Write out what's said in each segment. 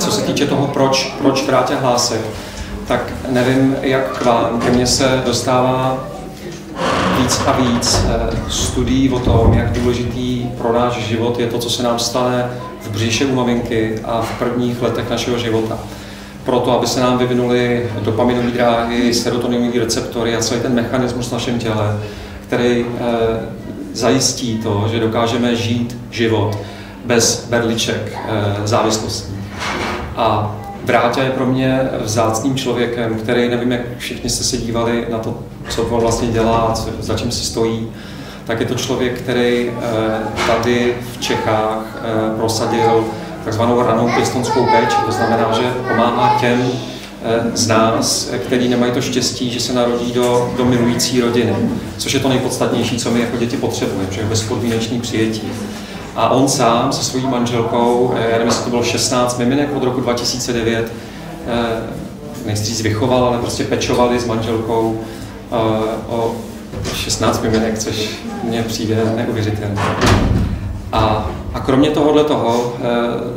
Co se týče toho, proč, proč vrátě hlásek, tak nevím, jak k vám. Ke mně se dostává víc a víc eh, studií o tom, jak důležitý pro náš život je to, co se nám stane v bříše u maminky a v prvních letech našeho života. Proto, aby se nám vyvinuly dopaminové dráhy, serotoninové receptory a celý ten mechanismus v našem těle, který eh, zajistí to, že dokážeme žít život bez berliček eh, závislostí. A Vrátě je pro mě vzácným člověkem, který, nevím, jak všichni jste se dívali na to, co on vlastně dělá, co, za čím si stojí, tak je to člověk, který eh, tady v Čechách eh, prosadil takzvanou ranou pěstonskou péči. To znamená, že pomáhá těm eh, z nás, který nemají to štěstí, že se narodí do, do milující rodiny, což je to nejpodstatnější, co my jako děti potřebujeme, že bezpodmínečný přijetí. A on sám se svojí manželkou, já nevím, jestli to bylo 16 miminek od roku 2009, nechci říct vychoval, ale prostě pečovali s manželkou o 16 miminek, což mně přijde neuvěřitelné. A, a kromě tohohle toho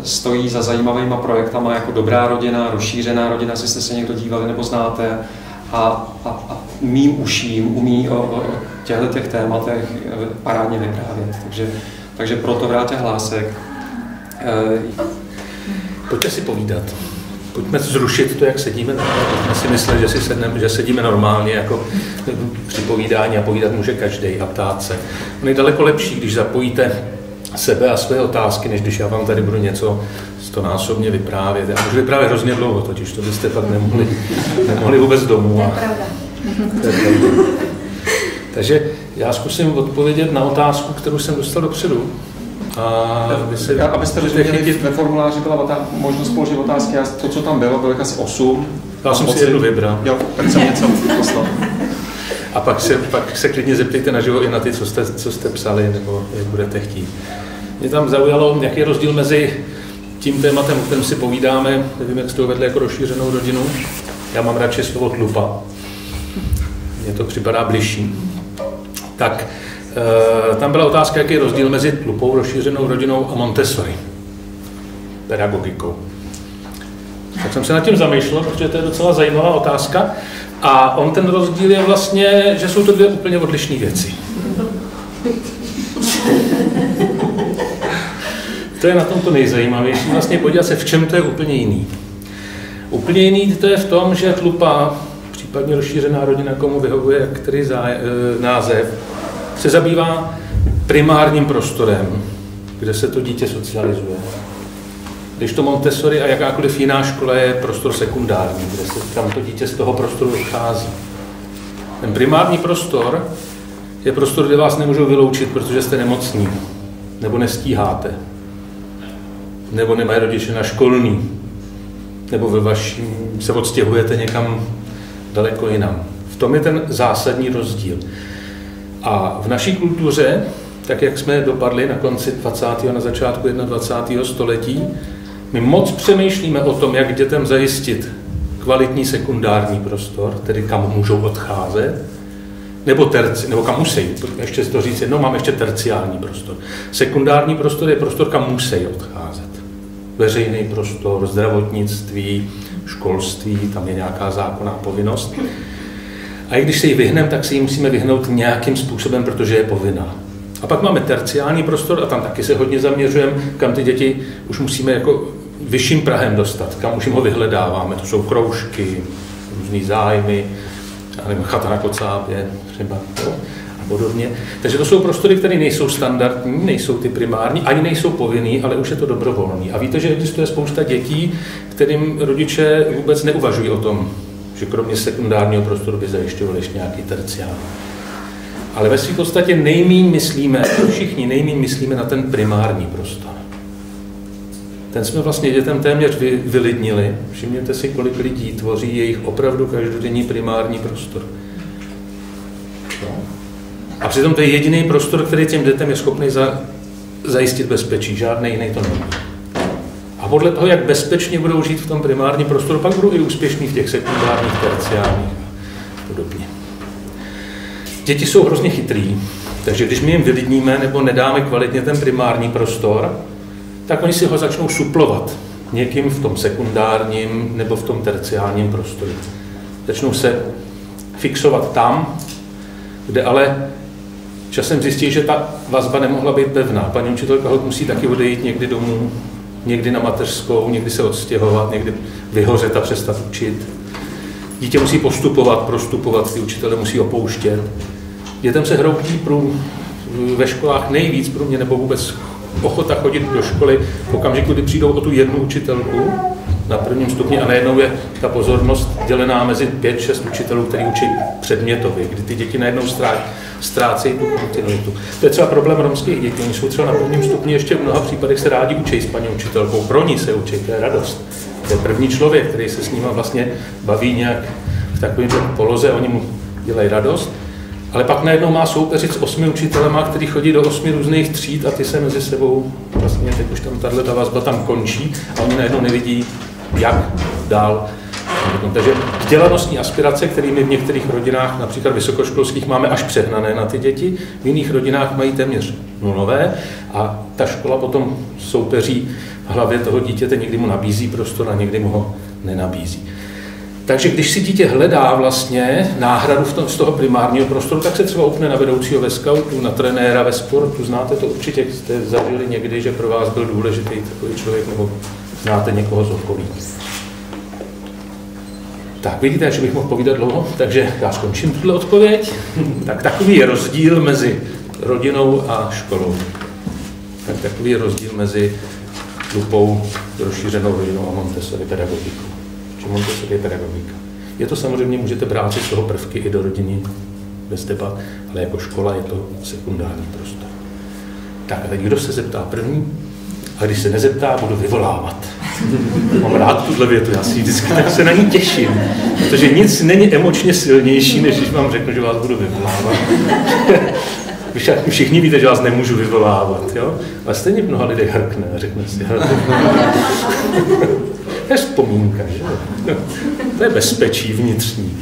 stojí za zajímavýma projektama jako Dobrá rodina, Rozšířená rodina, jestli jste se někdo dívali nebo znáte, a, a, a mým uším umí o, o těchto těch tématech parádně vyprávět. Takže, takže proto vrátě hlásek. E, Pojďte si povídat pojďme zrušit to, jak sedíme, pojďme si myslet, že, si sedneme, že sedíme normálně jako při povídání a povídat může každý a ptát se. On je daleko lepší, když zapojíte sebe a své otázky, než když já vám tady budu něco stonásobně vyprávět. Já můžu vyprávět hrozně dlouho, totiž to byste pak nemohli, nemohli vůbec domů. A... To je pravda. Takže já zkusím odpovědět na otázku, kterou jsem dostal dopředu. A vy se, já, abyste rozuměli, chytit... ve formuláři byla otá- možnost položit otázky, a to, co tam bylo, bylo asi 8. Já jsem si jednu vybral. Jo, tak jsem něco poslal. A pak se, pak se klidně zeptejte na živo i na ty, co jste, co jste psali, nebo jak budete chtít. Mě tam zaujalo, jaký je rozdíl mezi tím tématem, o kterém si povídáme, nevím, jak jste ho vedli jako rozšířenou rodinu. Já mám radši slovo tlupa. Mně to připadá bližší. Tak Eh, tam byla otázka, jaký je rozdíl mezi tlupou, rozšířenou rodinou a Montessori pedagogikou. Tak jsem se nad tím zamýšlel, protože to je docela zajímavá otázka. A on ten rozdíl je vlastně, že jsou to dvě úplně odlišné věci. To je na tom to nejzajímavější, vlastně podívat se, v čem to je úplně jiný. Úplně jiný to je v tom, že tlupa, případně rozšířená rodina, komu vyhovuje který eh, název, se zabývá primárním prostorem, kde se to dítě socializuje. Když to Montessori a jakákoliv jiná škola je prostor sekundární, kde se tam to dítě z toho prostoru odchází. Ten primární prostor je prostor, kde vás nemůžou vyloučit, protože jste nemocní, nebo nestíháte, nebo nemají rodiče na školní, nebo ve vaším se odstěhujete někam daleko jinam. V tom je ten zásadní rozdíl. A v naší kultuře, tak jak jsme dopadli na konci 20. a na začátku 21. století, my moc přemýšlíme o tom, jak dětem zajistit kvalitní sekundární prostor, tedy kam můžou odcházet, nebo, terci, nebo kam musí. Ještě to říct jedno, mám ještě terciální prostor. Sekundární prostor je prostor, kam musí odcházet. Veřejný prostor, zdravotnictví, školství, tam je nějaká zákonná povinnost. A i když se jí vyhneme, tak se jí musíme vyhnout nějakým způsobem, protože je povinná. A pak máme terciální prostor a tam taky se hodně zaměřujeme, kam ty děti už musíme jako vyšším Prahem dostat, kam už jim ho vyhledáváme. To jsou kroužky, různý zájmy, nevím, chata na kocábě třeba jo, a podobně. Takže to jsou prostory, které nejsou standardní, nejsou ty primární, ani nejsou povinný, ale už je to dobrovolný. A víte, že existuje spousta dětí, kterým rodiče vůbec neuvažují o tom, že kromě sekundárního prostoru by zajišťoval ještě nějaký terciál. Ale ve své podstatě nejmín myslíme, všichni nejmín myslíme na ten primární prostor. Ten jsme vlastně dětem téměř vy, vylidnili. Všimněte si, kolik lidí tvoří jejich opravdu každodenní primární prostor. No. A přitom to je jediný prostor, který těm dětem je schopný za, zajistit bezpečí. Žádný jiný to není. Podle toho, jak bezpečně budou žít v tom primárním prostoru, pak budou i úspěšní v těch sekundárních, terciálních a podobně. Děti jsou hrozně chytrý, takže když my jim vylidníme nebo nedáme kvalitně ten primární prostor, tak oni si ho začnou suplovat někým v tom sekundárním nebo v tom terciálním prostoru. Začnou se fixovat tam, kde ale časem zjistí, že ta vazba nemohla být pevná. Paní učitelka musí taky odejít někdy domů, někdy na mateřskou, někdy se odstěhovat, někdy vyhořet a přestat učit. Dítě musí postupovat, prostupovat, ty učitele musí opouštět. Dětem se hroutí prů, ve školách nejvíc pro mě, nebo vůbec ochota chodit do školy v okamžiku, kdy přijdou o tu jednu učitelku na prvním stupni a najednou je ta pozornost dělená mezi pět, šest učitelů, který učí předmětově, kdy ty děti najednou ztrácejí tu kontinuitu. To je třeba problém romských dětí. Oni jsou třeba na prvním stupni ještě v mnoha případech se rádi učí s paní učitelkou. Pro ní se učí, to je radost. To je první člověk, který se s nimi vlastně baví nějak v takovém poloze, oni mu dělají radost. Ale pak najednou má soupeřit s osmi učitelema, který chodí do osmi různých tříd a ty se mezi sebou, vlastně teď už tam tahle ta vazba tam končí a oni najednou nevidí, jak dál. Takže vzdělanostní aspirace, kterými v některých rodinách, například vysokoškolských, máme až přehnané na ty děti, v jiných rodinách mají téměř nulové a ta škola potom soupeří v hlavě toho dítěte, někdy mu nabízí prostor a někdy mu ho nenabízí. Takže když si dítě hledá vlastně náhradu v tom, z toho primárního prostoru, tak se třeba upne na vedoucího ve scoutu, na trenéra ve sportu. Znáte to určitě, jste zažili někdy, že pro vás byl důležitý takový člověk, nebo znáte někoho z okolí. Tak vidíte, že bych mohl povídat dlouho, takže já skončím tuhle odpověď. tak takový je rozdíl mezi rodinou a školou. Tak takový je rozdíl mezi lupou, rozšířenou rodinou a Montessori pedagogikou. Či Montessori pedagogika. Je to samozřejmě, můžete brát si z toho prvky i do rodiny, bez debat, ale jako škola je to sekundární prostor. Tak a teď kdo se zeptá první? A když se nezeptá, budu vyvolávat. Mám rád tuhle větu, já si vždycky tak se na ní těším, protože nic není emočně silnější, než když vám řeknu, že vás budu vyvolávat. Všichni víte, že vás nemůžu vyvolávat, jo? ale stejně mnoha lidé hrkne a řekne si, to je vzpomínka, že? To je bezpečí vnitřní.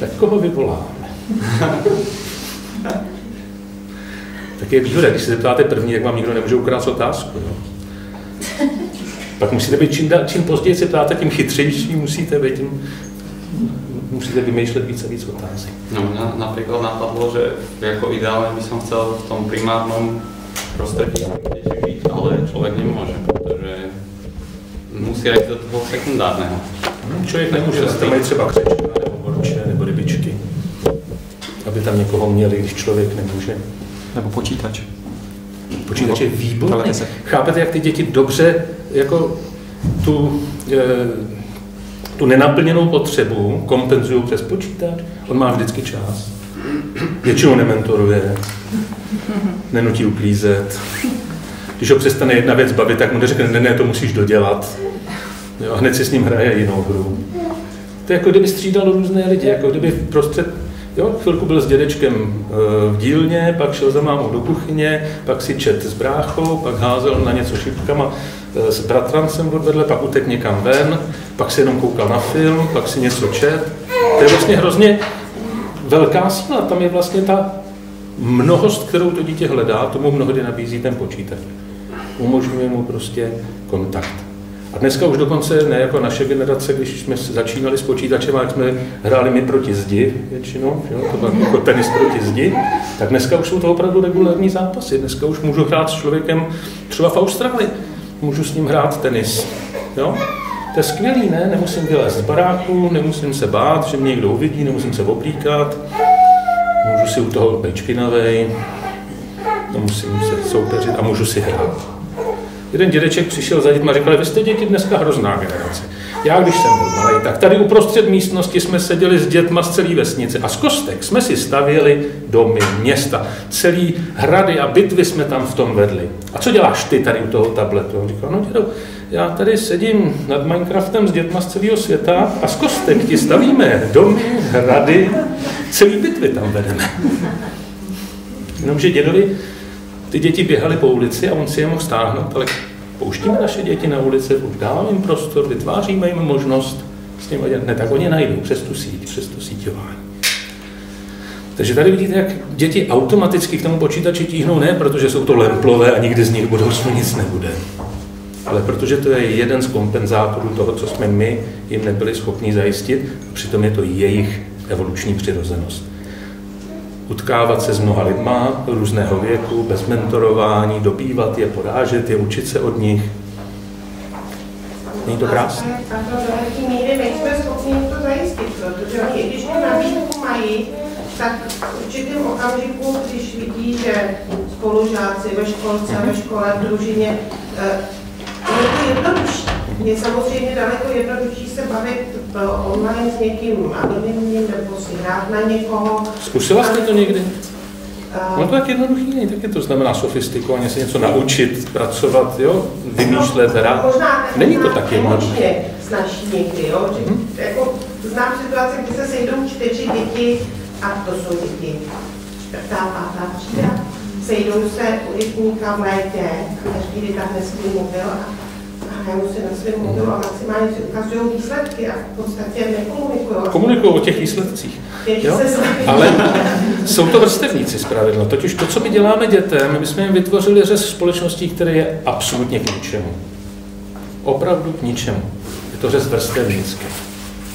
Tak koho vyvoláme? Tak je výhoda, když se zeptáte první, jak vám nikdo nemůže ukrást otázku. Jo? Pak musíte být, čím, čím později se ptáte, tím chytřejší musíte být, tím musíte vymýšlet víc a víc otázek. No, na, například napadlo, že jako ideálně bych chtěl v tom primárnom prostředí žít, ale člověk nemůže, protože musí jít do toho sekundárného. Hmm, člověk nemůže, tam mají třeba křečka, nebo horče, nebo rybičky, aby tam někoho měli, když člověk nemůže. Nebo počítač. Počítač je výborný. Chápete, jak ty děti dobře jako tu, e, tu nenaplněnou potřebu kompenzují přes počítač? On má vždycky čas. Většinou nementoruje, nenutí uklízet. Když ho přestane jedna věc bavit, tak mu neřekne, ne, ne, to musíš dodělat. Jo, a hned si s ním hraje jinou hru. To je jako kdyby střídalo různé lidi, jako kdyby prostřed Jo, chvilku byl s dědečkem eh, v dílně, pak šel za mámou do kuchyně, pak si čet s bráchou, pak házel na něco šipkama eh, s bratrancem odvedle, pak utek někam ven, pak si jenom koukal na film, pak si něco čet. To je vlastně hrozně velká síla, tam je vlastně ta mnohost, kterou to dítě hledá, tomu mnohdy nabízí ten počítač. Umožňuje mu prostě kontakt. A dneska už dokonce ne jako naše generace, když jsme začínali s počítačem, jak jsme hráli my proti zdi většinou, jo, to byl jako tenis proti zdi, tak dneska už jsou to opravdu regulární zápasy. Dneska už můžu hrát s člověkem třeba v Austrálii, můžu s ním hrát tenis. Jo? To je skvělý, ne? Nemusím vylézt z baráku, nemusím se bát, že mě někdo uvidí, nemusím se oblíkat, můžu si u toho být špinavej, nemusím se soupeřit a můžu si hrát. Jeden dědeček přišel za dětma a říkal, vy jste děti dneska hrozná generace. Já, když jsem byl malý, tak tady uprostřed místnosti jsme seděli s dětma z celé vesnice a z kostek jsme si stavěli domy, města. Celý hrady a bitvy jsme tam v tom vedli. A co děláš ty tady u toho tabletu? On říkal, no dědo, já tady sedím nad Minecraftem s dětma z celého světa a z kostek ti stavíme domy, hrady, celý bitvy tam vedeme. Jenomže dědovi ty děti běhaly po ulici a on si je mohl stáhnout, ale pouštíme naše děti na ulici, dáváme jim prostor, vytváříme jim možnost s nimi dělat. Ne, tak oni najdou přes tu síť, přes tu síťování. Takže tady vidíte, jak děti automaticky k tomu počítači tíhnou, ne protože jsou to lemplové a nikdy z nich budoucnu nic nebude, ale protože to je jeden z kompenzátorů toho, co jsme my jim nebyli schopni zajistit, přitom je to jejich evoluční přirozenost. Utkávat se s mnoha lidma různého věku, bez mentorování, dobývat je, porážet je, učit se od nich. Není to krásné? A to do jaký míry nejsme schopni to zajistit, protože oni, když tu nabídku mají, tak v určitém okamžiku, když vidí, že spolužáci ve školce, ve škole, v družině, eh, je to jednodušší. Je samozřejmě daleko jednodušší se bavit online s někým anonymním nebo si hrát na někoho. Zkusila jste to někdy? Eh, No to tak jednoduchý není, taky to znamená sofistikovaně se něco naučit, pracovat, jo, vymýšlet, hrát. Možná, Není to možná tak jednoduché. snaží někdy, jo? Že, Mhm. jako, znám situace, kdy se sejdou čtyři děti, a to jsou děti čtvrtá, pátá třída, sejdou se u dětníka v létě, a každý vytáhne svůj mobil a, a hrajou si na svém mobilu a maximálně si ukazují výsledky a v podstatě nekomunikují. Komunikují o těch výsledcích. Jo? se Ale jsou to vrstevníci zpravidla. Totiž to, co my děláme dětem, my bychom jim vytvořili řez společností, které je absolutně k ničemu. Opravdu k ničemu. Je to řez vrstevnický.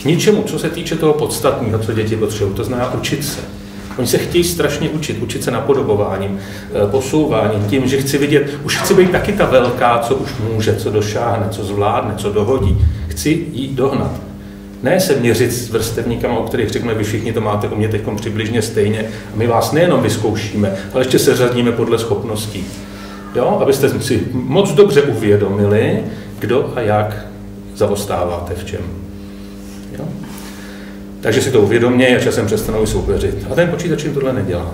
K ničemu, co se týče toho podstatného, co děti potřebují, to znamená učit se. Oni se chtějí strašně učit, učit se napodobováním, eh, posouváním, tím, že chci vidět, už chci být taky ta velká, co už může, co došáhne, co zvládne, co dohodí. Chci jí dohnat. Ne se měřit s vrstevníkama, o kterých řekneme, vy všichni to máte umět teď přibližně stejně. A my vás nejenom vyzkoušíme, ale ještě se řadíme podle schopností. Jo? Abyste si moc dobře uvědomili, kdo a jak zaostáváte v čem. Takže si to uvědomně a časem přestanou soupeřit. A ten počítač jim tohle nedělá.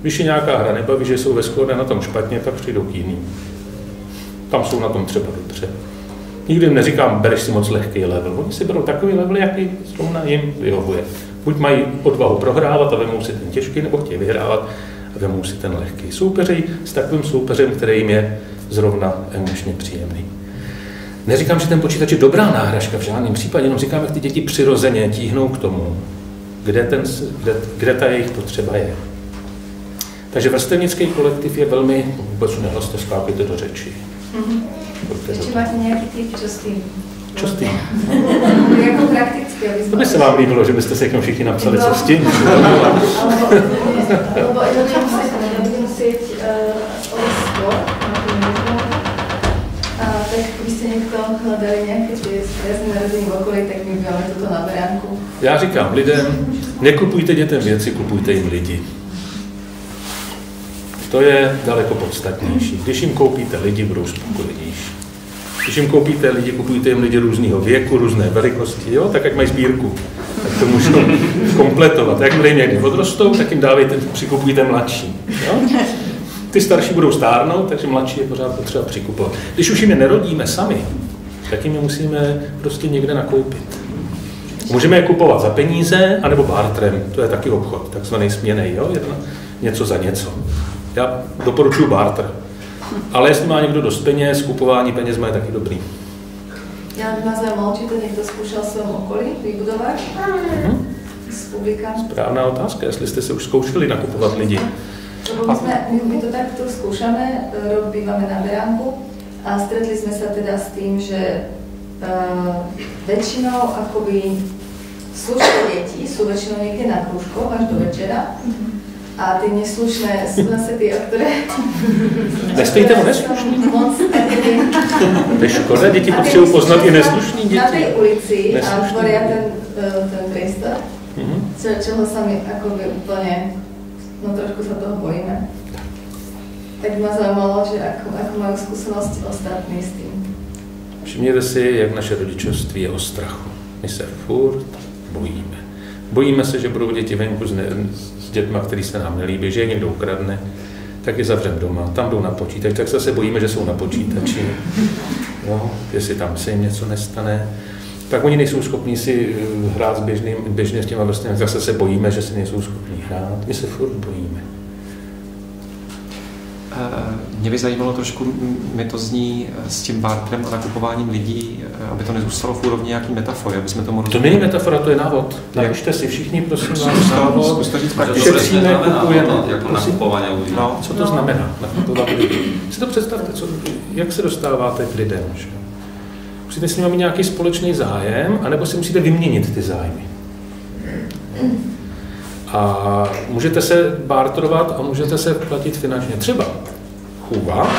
Když je nějaká hra nebaví, že jsou ve skóre na tom špatně, tak přijdou k jiným. Tam jsou na tom třeba dobře. Nikdy jim neříkám, bereš si moc lehký level. Oni si berou takový level, jaký zrovna jim vyhovuje. Buď mají odvahu prohrávat a vemou si ten těžký, nebo chtějí vyhrávat a vemou si ten lehký. Soupeří s takovým soupeřem, který jim je zrovna emočně příjemný. Neříkám, že ten počítač je dobrá náhražka v žádném případě, jenom říkám, jak ty děti přirozeně tíhnou k tomu, kde, ten, kde, kde ta jejich potřeba je. Takže vrstevnický kolektiv je velmi, vůbec nehlaste, skákejte do řeči. Do Či máte nějaký? Čo s tím? jako prakticky, aby To by se vám líbilo, že byste se jenom všichni napsali, co s tím. Alebo, alebo budete musieť, budete musieť uh, odísť skôr na tú výzvu. A tak nejaké tie stresné narodiny v okolí, tak my máme toto na beránku. Já říkám lidem, nekupujte dětem věci, kupujte jim lidi. To je daleko podstatnější. Když jim koupíte lidi, budou spokojenější. Když jim koupíte lidi, kupujte jim lidi různého věku, různé velikosti, jo? tak jak mají sbírku. Tak to můžou kompletovat. Jak jim někdy odrostou, tak jim dávejte, přikupujte mladší. Jo? Ty starší budou stárnout, takže mladší je pořád potřeba přikupovat. Když už jim je nerodíme sami, tak jim je musíme prostě někde nakoupit. Můžeme je kupovat za peníze, anebo bartrem, to je taky obchod, takzvaný směnej, jo? Jedna, něco za něco. Já doporučuji barter. Ale jestli má někdo dost peněz, kupování peněz má je taky dobrý. Ja by ma zaujímalo, či to niekto skúšal v svojom okolí vybudovať Mhm. z publika. Správná otázka, jestli jste se už zkoušeli nakupovat lidi. Lebo my, sme, my, my to takto skúšame, rok bývame na beránku a stretli sme sa teda s tým, že uh, väčšinou akoby slušné deti sú väčšinou niekde na krúžkoch až do večera a ty neslušné sú zase tie, o ktoré... Nestejte o neslušný? Moc To je škoda, děti potřebují poznat i neslušný Na děti. tej ulici a Neslušný. tvoria ten, eh, ten priestor, čo, čoho sa my akoby úplne, no trošku sa toho bojíme. Tak ma zaujímalo, že ako, ako majú skúsenosti ostatní s tým. Všimněte si, jak naše rodičovství je o strachu. My se furt bojíme. Bojíme se, že budou děti venku s, ne, s dětma, který se nám nelíbí, že je někdo ukradne, tak je zavřem doma, tam jdou na počítač, tak zase bojíme, že jsou na počítači, jo, jestli tam se jim něco nestane. Pak oni nejsou schopni si eh, hrát s běžným, běžně s těma vrstvami, zase se bojíme, že si nejsou schopni hrát. My se furt bojíme. A mě by zajímalo trošku, mi to zní s tím bartrem a nakupováním lidí, aby to nezůstalo v úrovni nějaký metafory, aby jsme tomu rozuměli. To není metafora, to je návod. Napište si všichni, prosím vás, návod. Zkuste říct šetříme, kupujeme. Jako nakupování lidí. No, co to no. znamená? Nakupovat. Si to představte, co, jak se dostáváte k lidem. Že? Musíte s nimi mít nějaký společný zájem, anebo si musíte vyměnit ty zájmy. A můžete se barterovat a můžete se platit finančně. Třeba chůva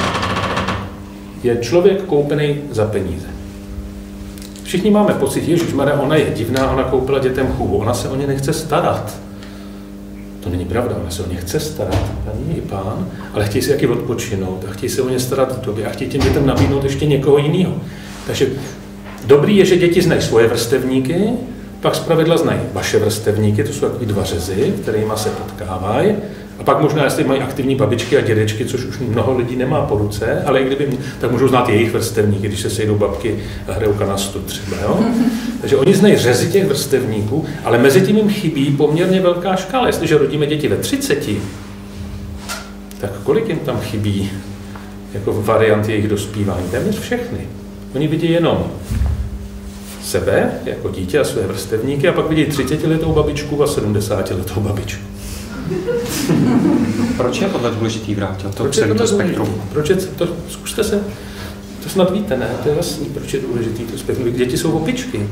je člověk koupený za peníze. Všichni máme pocit, že ona je divná, ona koupila dětem chůvu, ona se o ně nechce starat. To není pravda, ona se o ně chce starat, paní i pán, ale chtějí si jaký odpočinout a chtějí se o ně starat v době a chtějí těm dětem nabídnout ještě někoho jiného. Takže dobrý je, že děti znají svoje vrstevníky, pak zpravidla znají vaše vrstevníky, to jsou takový dva řezy, kterými se potkávají. A pak možná, jestli mají aktivní babičky a dědečky, což už mnoho lidí nemá po ruce, ale i kdyby, tak můžou znát jejich vrstevníky, když se sejdou babky a hrajou kanastu třeba. Jo? Takže oni znají řezy těch vrstevníků, ale mezi tím jim chybí poměrně velká škála. Jestliže rodíme děti ve 30, tak kolik jim tam chybí jako variant jejich dospívání? Téměř všechny. Oni vidí jenom sebe jako dítě a své vrstevníky a pak vidí 30 letou babičku a 70 letou babičku. Proč je tohle důležitý vrátit? To, proč je to spektrum? Proč je to, zkuste se, to snad víte, ne? To je jasný, proč je důležitý to spektrum. Děti jsou opičky.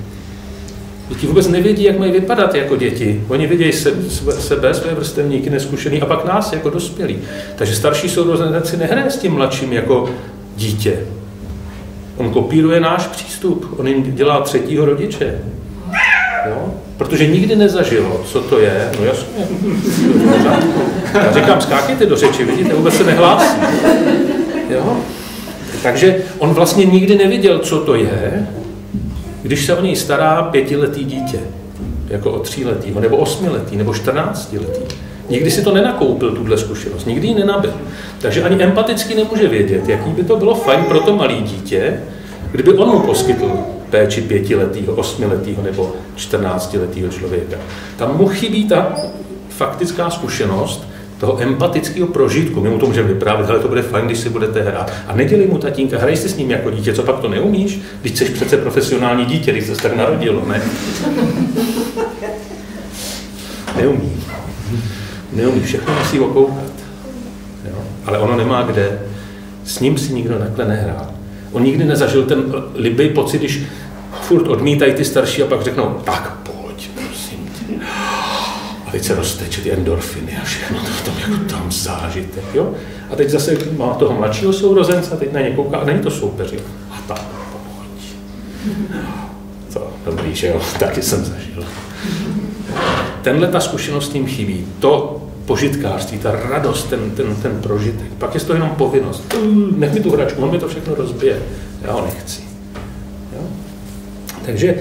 Děti vůbec nevědí, jak mají vypadat jako děti. Oni vidějí se, sebe, své vrstevníky neskušený a pak nás jako dospělí. Takže starší sourozenec si nehraje s tím mladším jako dítě. On kopíruje náš přístup, on jim dělá třetího rodiče. Jo? Protože nikdy nezažilo, co to je, no jasně, já říkám, skákejte do řeči, vidíte, vůbec se nehlásí. Jo? Takže on vlastně nikdy neviděl, co to je, když se o něj stará pětiletý dítě, jako o tříletýho, nebo osmiletý, nebo čtrnáctiletý. Nikdy si to nenakoupil, tuhle zkušenost, nikdy ji nenabil. Takže ani empaticky nemůže vědět, jaký by to bylo fajn pro to malé dítě, kdyby on mu poskytl péči pětiletého, osmiletého nebo čtrnáctiletého člověka. Tam mu chybí ta faktická zkušenost toho empatického prožitku. My mu to můžeme vyprávět, ale to bude fajn, když si budete hrát. A nedělej mu tatínka, hraj si s ním jako dítě, co pak to neumíš? Když jsi přece profesionální dítě, když se tak narodilo, ne? Neumí. Neumí, všechno musí okoukat. Jo? Ale ono nemá kde. S ním si nikdo takhle nehrál. On nikdy nezažil ten libý pocit, když furt odmítají ty starší a pak řeknou, tak pojď, prosím tě. A teď se rozteče ty endorfiny a všechno to v tom jako tam zážitek, jo? A teď zase má toho mladšího sourozence a teď na ně kouká a není to soupeři. A tak pojď. To dobrý, že jo, taky jsem zažil. Tenhle ta zkušenost tím chybí. To požitkářství, ta radost, ten, ten, ten prožitek. Pak je to jenom povinnost. Nech mi tu hračku, on mi to všechno rozbije. Já ho nechci. Jo? Takže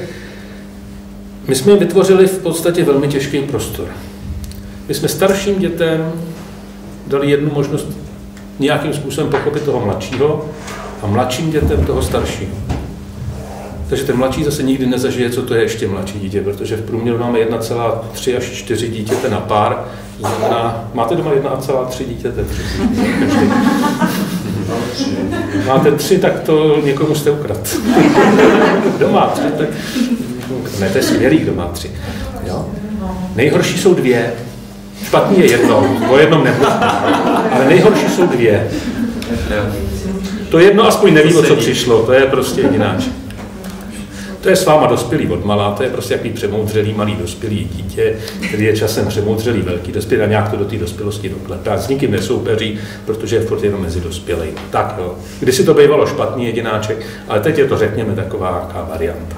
my jsme vytvořili v podstatě velmi těžký prostor. My jsme starším dětem dali jednu možnost nějakým způsobem pochopit toho mladšího a mladším dětem toho staršího. Takže ten mladší zase nikdy nezažije, co to je ještě mladší dítě, protože v průměru máme 1,3 až 4 dítěte na pár. Znamená, máte doma 1,3 dítěte? Máte tři, tak to někomu jste ukrad. Kdo má tři, tak... Ne, to je skvělý, kdo má tři. Jo? Nejhorší jsou dvě. Špatný je jedno, o jednom nemluvím. Ale nejhorší jsou dvě. To jedno aspoň neví, o co přišlo, to je prostě jedináč. To je s váma dospělý od malá, to je prostě jaký přemoudřelý malý dospělý dítě, který je časem přemoudřelý velký dospělý a nějak to do té dospělosti doklepá. S nikým nesoupeří, protože je furt jenom mezi dospělými. Tak jo. Kdysi to bývalo špatný jedináček, ale teď je to, řekněme, taková varianta.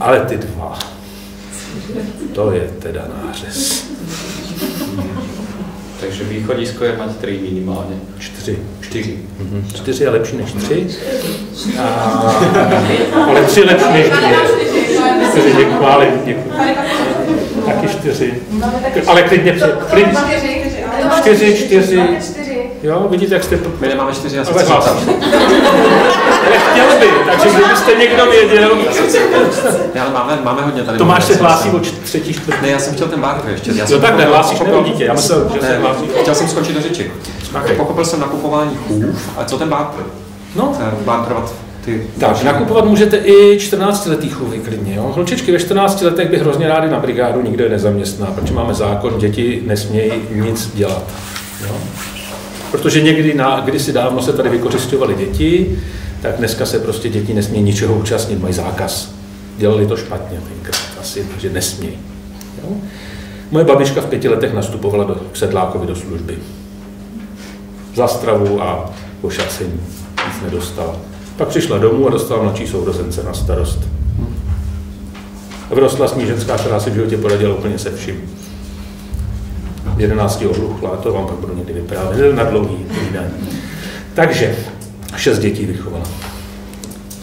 Ale ty dva, to je teda nářez. Takže východisko je mať tři minimálně. Čtyři. Čtyři. Mhm. Čtyři je lepší než tři. A, ale tři lepší než dvě. Čtyři, děkuji, ale děkuji. Taky čtyři. Ale klidně, klidně. Čtyři, čtyři. Jo, vidíte, jak jste... My nemáme čtyři, já jsem Ale chtěl by, takže kdybyste někdo věděl... Ne, ale máme, máme hodně tady. Tomáš se hlásí o třetí čtvrtý. Ne, já jsem chtěl ten bárk ještě. Já jo, tak nehlásíš nebo dítě, já myslel, že ne, se hlásí. Chtěl jsem skočit do řeči. Okay. Pochopil jsem nakupování chův, a co ten bátr? No, Má trvat ty... tak, nakupovat můžete i 14-letý chůvy klidně. Jo? Holčičky ve 14 letech by hrozně rády na brigádu nikdo je nezaměstná, protože máme zákon, děti nesmějí nic dělat. Jo? Protože někdy, na, kdysi dávno se tady vykořišťovaly děti, tak dneska se prostě děti nesmí ničeho účastnit, mají zákaz. Dělali to špatně tenkrát asi, že nesmí. Jo? Moje babička v pěti letech nastupovala do, k sedlákovi do služby. Za stravu a ošacení. Nic nedostala. Pak přišla domů a dostala mladší sourozence na starost. Vrostla s ní ženská, která si v životě poradila úplně se vším. 11 ohluchla, to vám pak budu někdy vyprávět, na dlouhý týden. Takže šest dětí vychovala.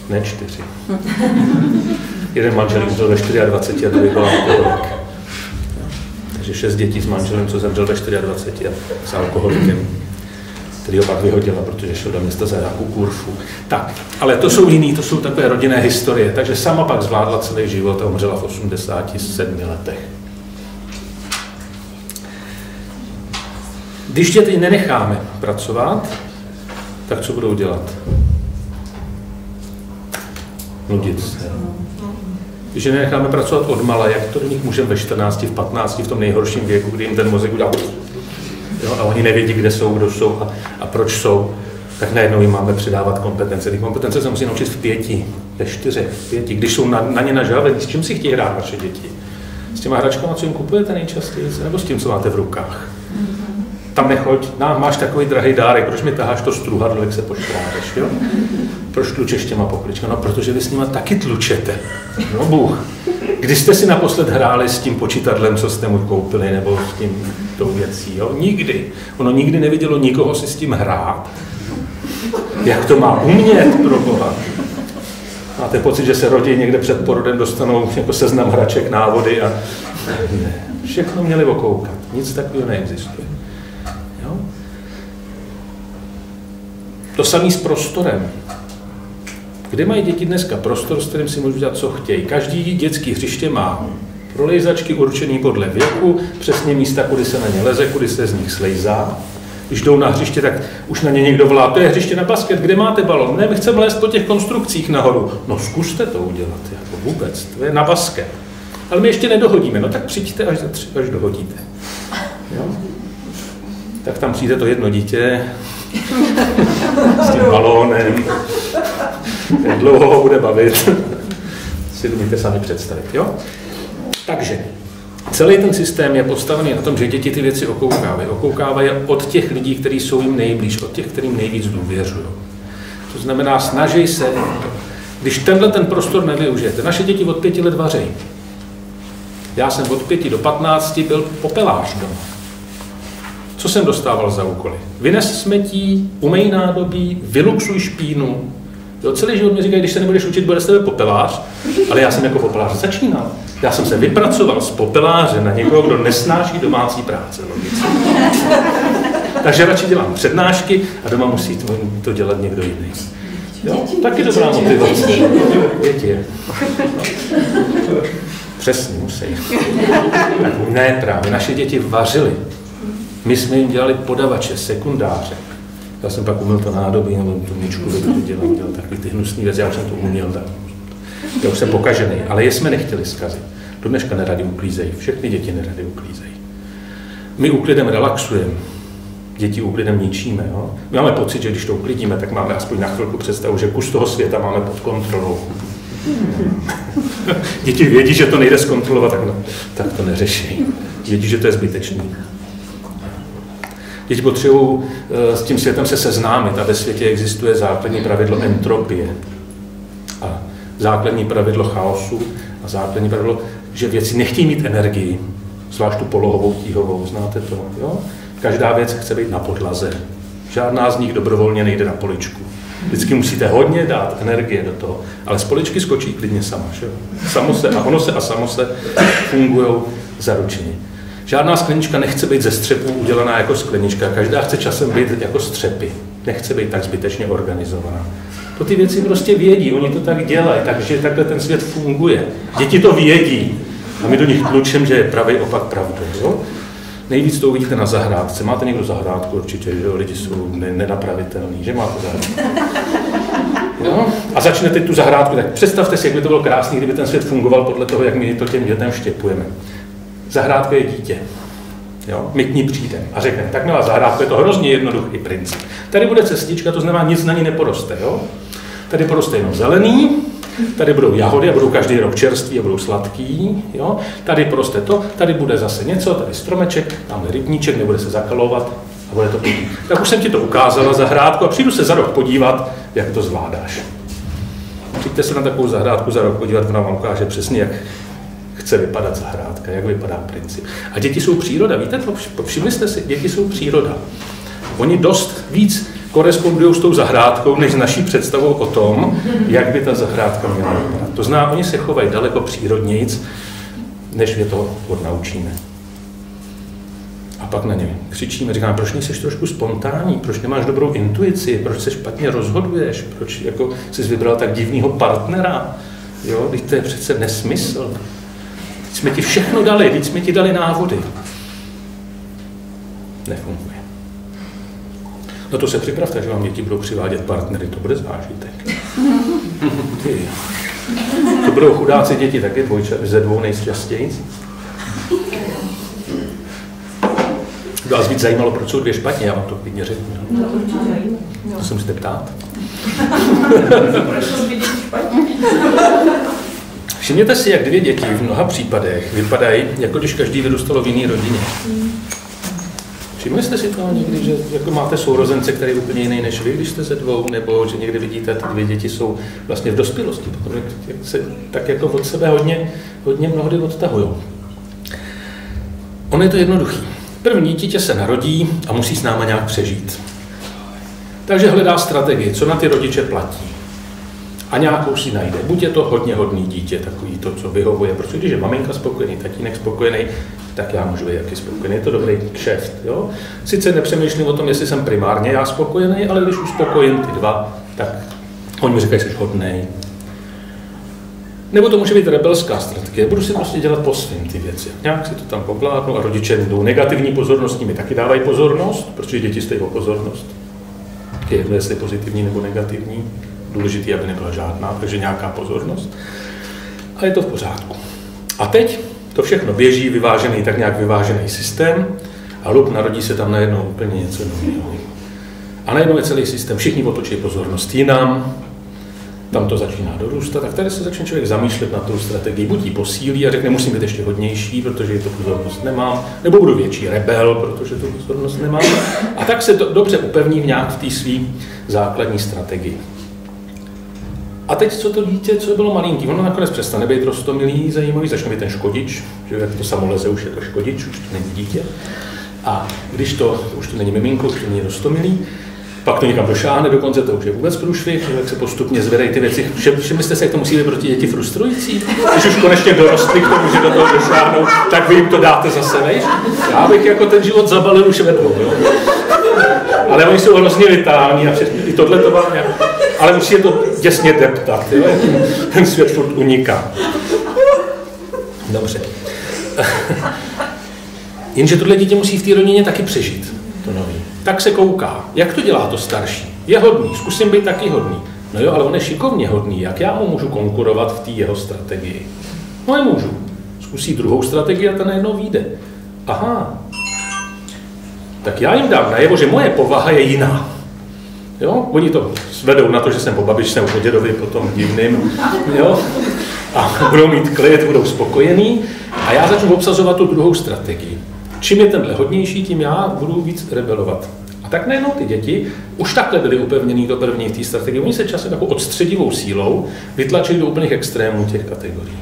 Ne čtyři. Jeden manžel zemřel ve 24 a druhý byl alkoholik. Takže šest dětí s manželem, co zemřel ve 24 a s alkoholikem který ho pak vyhodila, protože šel do města za nějakou kurfu. Tak, ale to jsou jiný, to jsou takové rodinné historie, takže sama pak zvládla celý život a umřela v 87 letech. Když děti nenecháme pracovat, tak co budou dělat? Nudit se. Když je nenecháme pracovat od mala, jak to do nich můžeme ve 14, v 15, v tom nejhorším věku, kdy jim ten mozek udělá jo, a oni nevědí, kde jsou, kdo jsou a, a proč jsou, tak najednou jim máme předávat kompetence. Ty kompetence se musí naučit v pěti, ve čtyřech, v pěti. Když jsou na, na ně nažávení, s čím si chtějí hrát vaše děti? S těma hračkama, co jim kupujete nejčastěji, nebo s tím, co máte v rukách? Tam nechoď, nám máš takový drahý dárek, proč mi taháš to struhadlo, jak se poškrádeš, jo? Proč tlučeš těma poklička? No, protože vy s nima taky tlučete. No, Bůh. Kdy jste si naposled hráli s tím počítadlem, co jste mu koupili, nebo s tím tou věcí? Jo? Nikdy. Ono nikdy nevidělo nikoho si s tím hrát. Jak to má umět, pro Boha? Máte pocit, že se rodí někde před porodem, dostanou jako seznam hraček, návody a ne. Všechno měli okoukat. Nic takového neexistuje. Jo? To samé s prostorem. Kde mají děti dneska prostor, s kterým si můžou dělat, co chtějí? Každý dětský hřiště má prolejzačky určený podle věku, přesně místa, kudy se na ně leze, kudy se z nich slejzá. Když jdou na hřiště, tak už na ně někdo volá, to je hřiště na basket, kde máte balon? Ne, my chceme lézt po těch konstrukcích nahoru. No zkuste to udělat, jako vůbec, to je na basket. Ale my ještě nedohodíme, no tak přijďte, až, až dohodíte. Jo? Tak tam přijde to jedno dítě s tím balónem, jak dlouho ho bude bavit, si umíte sami představit. Jo? Takže celý ten systém je postavený na tom, že děti ty věci okoukávají. Okoukávají od těch lidí, kteří jsou jim nejblíž, od těch, kterým nejvíc důvěřují. To znamená, snaží se, když tenhle ten prostor nevyužijete, naše děti od pěti let vařejí. Já jsem od pěti do patnácti byl popelář doma. Co jsem dostával za úkoly? Vynes smetí, umej nádobí, vyluxuj špínu, Jo, celý život mi říkají, když se nebudeš učit, bude z tebe popelář, ale já jsem jako popelář začínal. Já jsem se vypracoval z popeláře na někoho, kdo nesnáší domácí práce. Takže radši dělám přednášky a doma musí to, dělat někdo jiný. Jo, taky dobrá motivace. Děti. Přesně, musí. Ne právě, naše děti vařily. My jsme jim dělali podavače, sekundáře. Já jsem pak uměl to nádobí, nebo tu myčku, to dělal, dělal takový ty hnusný věci, já už jsem to uměl. Tak. Já už jsem pokažený, ale je jsme nechtěli zkazit. Do dneška nerady uklízejí, všechny děti nerady uklízejí. My úklidem relaxujeme, děti úklidem ničíme. Jo? My máme pocit, že když to uklidíme, tak máme aspoň na chvilku představu, že kus toho světa máme pod kontrolou. děti vědí, že to nejde zkontrolovat, tak, no, tak to neřeší. Vědí, že to je zbytečný. Děti potřebují eh, s tím světem se seznámit a ve světě existuje základní pravidlo entropie a základní pravidlo chaosu a základní pravidlo, že věci nechtějí mít energii, zvlášť tu polohovou, tíhovou, znáte to, jo? Každá věc chce být na podlaze. Žádná z nich dobrovolně nejde na poličku. Vždycky musíte hodně dát energie do toho, ale z poličky skočí klidně sama. Že? Samo se a ono se a samo se fungují zaručeně. Žádná sklenička nechce být ze střepů udělaná jako sklenička, každá chce časem být jako střepy. Nechce být tak zbytečně organizovaná. To ty věci prostě vědí, oni to tak dělají, takže takhle ten svět funguje. Děti to vědí a my do nich tlučem, že je pravý opak pravdy. Jo? Nejvíc to uvidíte na zahrádce. Máte někdo zahrádku určitě, že jo? lidi jsou nenapravitelní, že máte zahrádku. No, a začnete tu zahrádku, tak představte si, jak by to bylo krásné, kdyby ten svět fungoval podle toho, jak my to těm dětem štěpujeme. Zahrádka je dítě. Jo? My k ní přijdeme a řekneme, tak milá zahrádka, je to hrozně jednoduchý princip. Tady bude cestička, to znamená, nic na ní neporoste. Jo? Tady poroste jenom zelený, tady budou jahody a budou každý rok čerství a budou sladký. Jo? Tady poroste to, tady bude zase něco, tady stromeček, tam rybníček, nebude se zakalovat a bude to pěkný. Tak už jsem ti to ukázala zahrádku a přijdu se za rok podívat, jak to zvládáš. Přijďte se na takovou zahrádku za rok podívat, ona vám ukáže přesně, jak chce vypadat zahrádka, jak vypadá princip. A děti jsou příroda, víte to? Všimli jste si, děti jsou příroda. Oni dost víc korespondují s tou zahrádkou, než s naší představou o tom, jak by ta zahrádka měla vypadat. To znamená, oni se chovají daleko přírodnějc, než je to odnaučíme. A pak na ně křičíme, říkáme, proč nejsi trošku spontánní, proč nemáš dobrou intuici, proč se špatně rozhoduješ, proč jako jsi vybral tak divného partnera, jo, teď to je přece nesmysl. Jsme ti všechno dali, teď jsme ti dali návody. Nefunguje. No to se připravte, že vám děti budou přivádět partnery, to bude zážitek. Ty. To budou chudáci děti taky dvojče, ze dvou nejšťastěji. To vás víc zajímalo, proč jsou dvě špatně, já vám to klidně řeknu. No, to se musíte ptát. Všimněte si, jak dvě děti v mnoha případech vypadají, jako když každý vyrůstalo v jiné rodině. Všimli jste si to někdy, že jako máte sourozence, který je úplně jiný než vy, když jste ze dvou, nebo že někdy vidíte, ty dvě děti jsou vlastně v dospělosti, protože se tak jako od sebe hodně, hodně mnohdy odtahují. Ono je to jednoduchý. První dítě se narodí a musí s náma nějak přežít. Takže hledá strategii, co na ty rodiče platí. A nějakou si najde. Buď je to hodně hodný dítě, takový to, co vyhovuje, protože když je maminka spokojený, tatínek spokojený, tak já můžu být jaký spokojený. Je to dobrý kšeft. Jo? Sice nepřemýšlím o tom, jestli jsem primárně já spokojený, ale když už spokojím ty dva, tak oni mi říkají, že jsi hodný. Nebo to může být rebelská strategie. Budu si prostě dělat po svým ty věci. Nějak si to tam poplátnu a rodiče jdou negativní pozornost, mi taky dávají pozornost, protože děti stojí o pozornost. Je jedno, jestli pozitivní nebo negativní. Důležité, aby nebyla žádná, takže nějaká pozornost. A je to v pořádku. A teď to všechno běží, vyvážený, tak nějak vyvážený systém a lup narodí se tam najednou úplně něco nového. A najednou je celý systém, všichni otočí pozornost jinam, tam to začíná dorůstat, tak tady se začne člověk zamýšlet na tu strategii. Buď ji posílí a řekne, musím být ještě hodnější, protože to pozornost nemám, nebo budu větší rebel, protože tu pozornost nemám. A tak se to dobře upevní v nějak v té své základní strategii. A teď, co to dítě, co bylo malinký, ono nakonec přestane být rostomilý, zajímavý, začne být ten škodič, že jak to samo leze, už je to škodič, už to není dítě. A když to, už to není miminko, už to není rostomilý, pak to někam došáhne, dokonce to už je vůbec průšvih, jak se postupně zvedají ty věci. Všimli jste se, jak to musí být pro ty děti frustrující? Když už konečně dorostli k tomu, že do toho došáhnou, tak vy jim to dáte zase, než? Já bych jako ten život zabalil už vedou, jo? Ale oni jsou hrozně vitální a i tohle to vám ale musí je to děsně deptat. Jo? Ten svět furt uniká. Dobře. Jenže tohle dítě musí v té rodině taky přežít, to nový. Tak se kouká. Jak to dělá to starší? Je hodný, zkusím být taky hodný. No jo, ale on je šikovně hodný. Jak já mu můžu konkurovat v té jeho strategii? No nemůžu. Zkusí druhou strategii a ta najednou vyjde. Aha. Tak já jim dám najevo, že moje povaha je jiná. Jo? Oni to svedou na to, že jsem po babičce, po dědovi, potom divným. Jo? A budou mít klid, budou spokojení. A já začnu obsazovat tu druhou strategii. Čím je tenhle hodnější, tím já budu víc rebelovat. A tak najednou ty děti už takhle byly upevněný do první v té strategii. Oni se časem takovou odstředivou sílou vytlačili do úplných extrémů těch kategorií.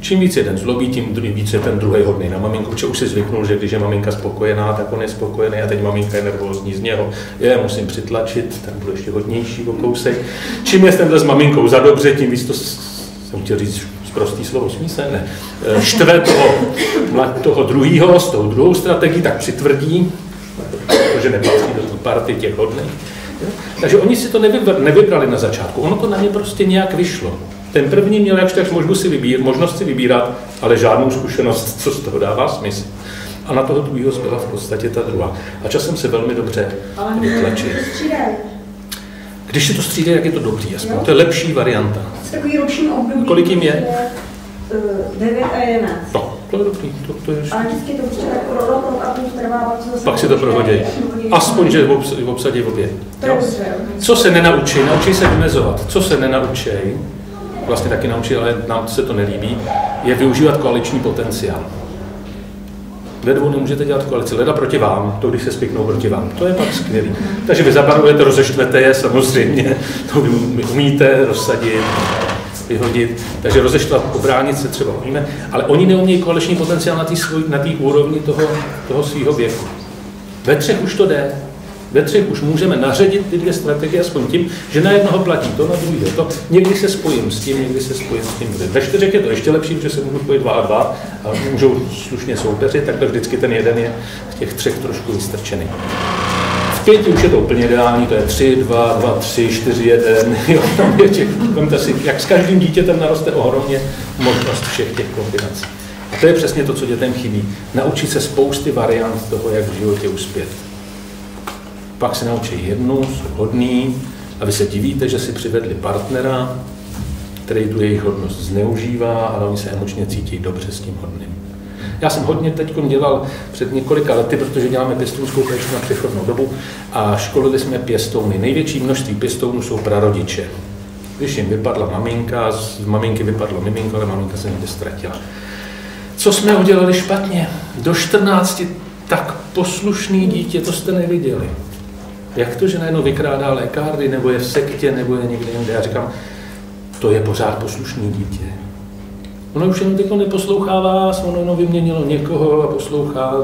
Čím víc jeden zlobí, tím víc je ten druhý hodný na maminku, protože už si zvyknul, že když je maminka spokojená, tak on je spokojený a teď maminka je nervózní z něho. Je, musím přitlačit, tak budu ještě hodnější o kousek. Čím je tenhle s maminkou za dobře, tím víc to, jsem chtěl říct prostý slovo, smí se, ne, e, štve toho, toho druhého s tou druhou strategií, tak přitvrdí, protože nepatří do party těch hodných. Takže oni si to nevybrali na začátku, ono to na ně prostě nějak vyšlo. Ten první měl jakž tak možnost si, vybírat, možnost si vybírat, ale žádnou zkušenost, co z toho dává smysl. A na toho druhého zbyla v podstatě ta druhá. A časem se velmi dobře vytlačí. Když si to střídají, jak je to dobrý, aspoň. To je lepší varianta. Roční období. Kolik jim je? 9 a 11. No, to je dobrý. To, to je... Ale vždycky to prostě tak rok, rok a půl trvá, pak se zase Pak si to prohodí. Aspoň, že obs- obsadí obě. Jo? Co se nenaučí? Naučí se vymezovat. Co se nenaučí, vlastně taky naučí, ale nám se to nelíbí, je využívat koaliční potenciál. Ve dvou nemůžete dělat koalici, leda proti vám, to když se spiknou proti vám, to je pak skvělý. Takže vy zabarujete, rozeštvete je samozřejmě, to vy umíte rozsadit, vyhodit, takže rozeštvat, obránit se třeba umíme, ale oni neumějí koaliční potenciál na té na té úrovni toho, toho svého věku. Ve třech už to jde. Ve třech už můžeme naředit ty dvě strategie aspoň tím, že na jednoho platí to, na druhého to. Někdy se spojím s tím, někdy se spojím s tím. Ve čtyřech je to ještě lepší, protože se můžu spojit dva a dva a můžou slušně soupeřit, takhle vždycky ten jeden je v těch třech trošku vystrčený. V pěti už je to úplně ideální, to je 3, 2, 2, 3, 4, 1. Jo, tam je těch, vemte si, jak s každým dítětem naroste ohromně možnost všech těch kombinací. A to je přesně to, co dětem chybí. Naučit se spousty variant toho, jak v životě uspět. Pak se naučí jednu, jsou hodný, a vy se divíte, že si přivedli partnera, který tu jejich hodnost zneužívá, ale oni se emočně cítí dobře s tím hodným. Já jsem hodně teď dělal před několika lety, protože děláme pěstounskou péči na přechodnou dobu a školili jsme pěstouny. Největší množství pěstounů jsou prarodiče. Když jim vypadla maminka, z maminky vypadlo miminko, ale maminka se někde ztratila. Co jsme udělali špatně? Do 14 tak poslušný dítě, to jste neviděli. Jak to, že najednou vykrádá lékárny, nebo je v sektě, nebo je někde jinde? Já říkám, to je pořád poslušný dítě. Ono už jenom teď neposlouchá vás, ono jenom vyměnilo někoho a poslouchá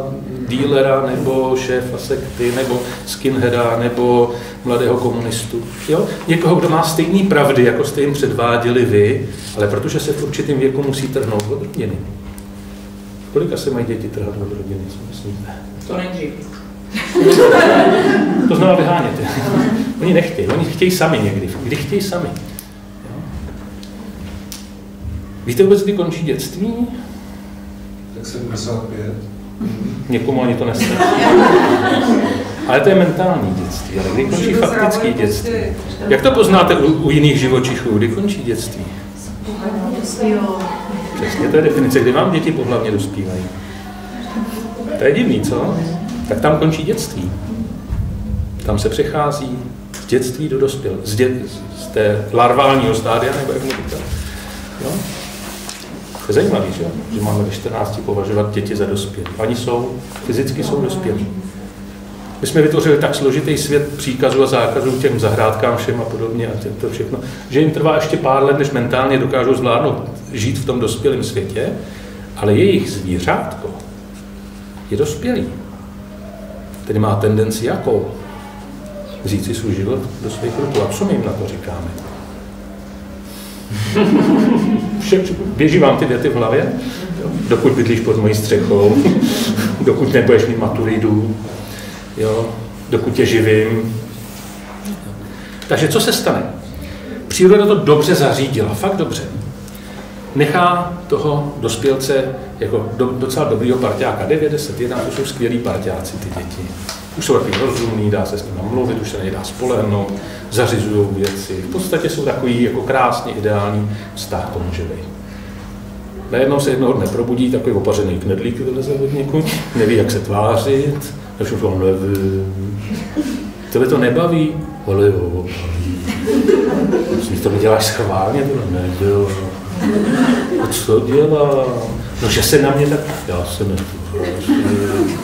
dílera, nebo šéfa sekty, nebo skinheada, nebo mladého komunistu. Jo? Někoho, kdo má stejné pravdy, jako jste jim předváděli vy, ale protože se v určitém věku musí trhnout od rodiny. Kolika se mají děti trhat od rodiny, co myslíte? To nejdřív. To znamená vyhánět. Oni nechtějí, oni chtějí sami někdy, kdy chtějí sami. Jo? Víte vůbec, kdy končí dětství? Tak 75. Někomu ani to nestačí. Ale to je mentální dětství, ale kdy končí faktické dětství? Jak to poznáte u, u jiných živočichů? Kdy končí dětství? Přesně, to je definice, kdy vám děti pohlavně dospívají. To je divný, co? Tak tam končí dětství. Tam se přechází z dětství do dospěl, z, dě, z té larválního stádia, nebo jak mluvíte. Jo? To je zajímavé, že? že máme ve 14 považovat děti za dospělé. Oni jsou, fyzicky jsou dospělí. My jsme vytvořili tak složitý svět příkazů a zákazů těm zahrádkám všem a podobně a to všechno, že jim trvá ještě pár let, než mentálně dokážou zvládnout žít v tom dospělém světě, ale jejich zvířátko je dospělý. Tedy má tendenci jakou? Vzít si svůj život do svých rukou. A co my jim na to říkáme? Vše, běží vám ty věty v hlavě? Dokud bydlíš pod mojí střechou, dokud nebudeš mít maturidu, jo, dokud tě živím. Takže co se stane? Příroda to dobře zařídila, fakt dobře. Nechá toho dospělce jako do, docela dobrýho parťáka. 9, 10, 11, to jsou skvělí parťáci, ty děti. Už jsou takový rozumný, dá se s nimi mluvit, už se nedá spolehnout, zařizují věci. V podstatě jsou takový jako krásně ideální vztah to může být. Najednou se jednoho dne probudí takový opařený knedlík, vyleze od někud, neví, jak se tvářit, takže on nevím. Tebe to nebaví? Ale jo, baví. To neděláš schválně? To nedělá. A co dělá? No, že se na mě tak... Já se netvářím.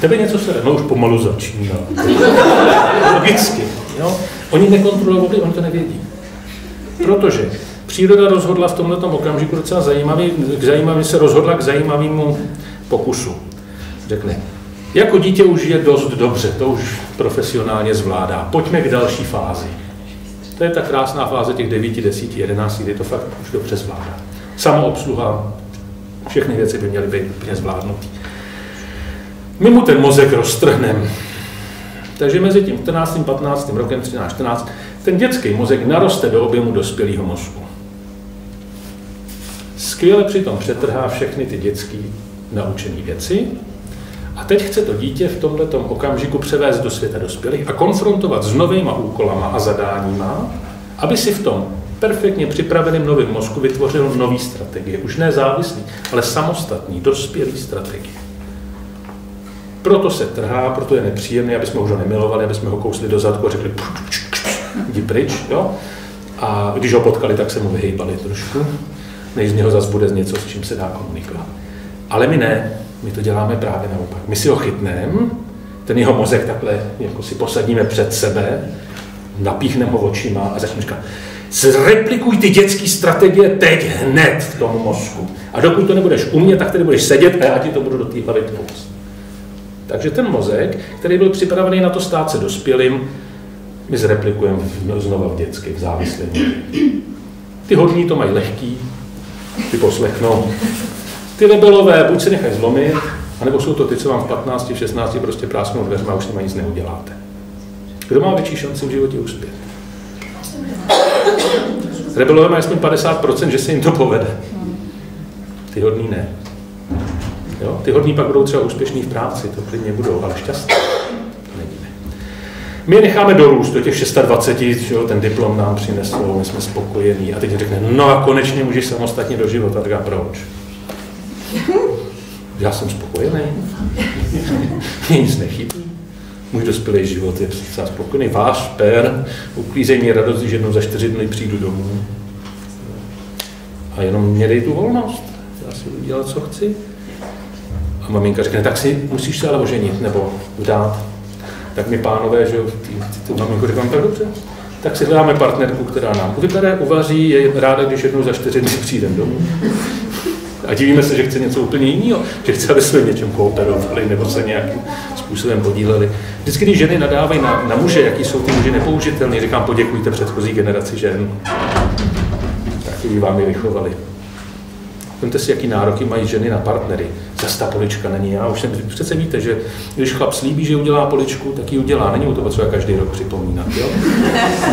Tebe něco se... No už pomalu začíná. Logicky. Jo? Oni nekontrolovali, oni to nevědí. Protože příroda rozhodla v tomto okamžiku docela zajímavý, k zajímavý, se rozhodla k zajímavému pokusu. Řekne, jako dítě už je dost dobře, to už profesionálně zvládá. Pojďme k další fázi. To je ta krásná fáze těch 9, 10, 11, kdy to fakt už dobře zvládá. Samoobsluha, všechny věci by měly být úplně zvládnutý. My mu ten mozek roztrhneme. Takže mezi tím 14. 15. rokem 13. 14. ten dětský mozek naroste do objemu dospělého mozku. Skvěle přitom přetrhá všechny ty dětské naučené věci a teď chce to dítě v tomto okamžiku převést do světa dospělých a konfrontovat s novýma úkolama a zadáníma, aby si v tom perfektně připraveném novém mozku vytvořil nový strategie. Už ne závislý, ale samostatný, dospělý strategie. Proto se trhá, proto je nepříjemný, aby jsme ho nemilovali, aby jsme ho kousli do zadku a řekli jdi pryč, jo? A když ho potkali, tak se mu vyhýbali trošku. Než z něho zase bude něco, s čím se dá komunikovat. Ale my ne, my to děláme právě naopak. My si ho chytneme, ten jeho mozek takhle jako si posadíme před sebe, napíchneme ho očima a začneme říkat, zreplikuj ty dětské strategie teď, hned v tom mozku. A dokud to nebudeš umět, tak tady budeš sedět a já ti to budu do té hlavy. Takže ten mozek, který byl připravený na to stát se dospělým, my zreplikujeme znova v dětské, v závislém. Ty hodní to mají lehký, ty poslechnou. Ty rebelové buď se nechají zlomit, anebo jsou to ty, co vám v 15, 16 prostě prásknou dveřma a už s nimi nic neuděláte. Kdo má větší šanci v životě uspět? Rebelové mají aspoň 50%, že se jim to povede. Ty hodní ne. Jo? Ty hodní pak budou třeba úspěšní v práci, to klidně budou, ale šťastní. My je necháme dorůst do těch 26, že jo, ten diplom nám přineslo, my jsme spokojení a teď řekne, no a konečně můžeš samostatně do života, tak a proč? Já jsem spokojený, mě nic nechybí. Můj dospělý život je přece spokojený. Váš per, uklízej mi radost, že jednou za čtyři dny přijdu domů. A jenom mě dej tu volnost. Já si budu dělat, co chci. A maminka řekne, tak si musíš se ale oženit nebo vdát. Tak my pánové, že tu maminku říkám, tak dobře. Tak si hledáme partnerku, která nám vybere, uvaří, je ráda, když jednou za čtyři dny přijde domů. A divíme se, že chce něco úplně jiného, že chce, aby jsme něčem kooperovali nebo se nějakým způsobem podíleli. Vždycky, když ženy nadávají na, na muže, jaký jsou ty muži nepoužitelní, říkám, poděkujte předchozí generaci žen. Takový vám je vychovali. Vemte si, jaký nároky mají ženy na partnery. Zase ta polička není. Já už jsem, přece víte, že když chlap slíbí, že udělá poličku, tak ji udělá. Není mu to potřeba každý rok připomínat. Jo?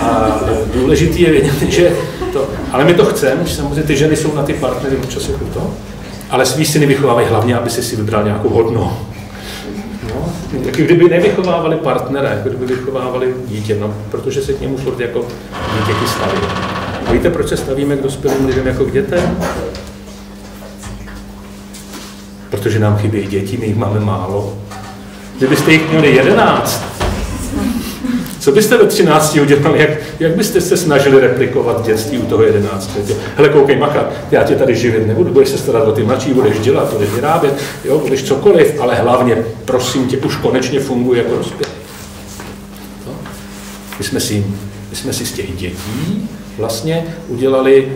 A důležitý je vědět, že to, ale my to chceme, že samozřejmě ty ženy jsou na ty partnery občas jako to, ale svý syny vychovávají hlavně, aby si si vybral nějakou hodnou. No, jak kdyby nevychovávali partnera, jako kdyby vychovávali dítě, no, protože se k němu furt jako dítěti staví. A víte, proč se stavíme k dospělým lidem jako k dětem? Protože nám chybí děti, my jich máme málo. Kdybyste jich měli jedenáct, co byste ve 13 udělali? Jak, jak byste se snažili replikovat dětství u toho 11 let? Hele, koukej, Maka, já tě tady živit nebudu, budeš se starat o ty mladší, budeš dělat, budeš vyrábět, jo, budeš cokoliv, ale hlavně, prosím tě, už konečně funguje jako dospělý. No. My, jsme si, my jsme si z těch dětí vlastně udělali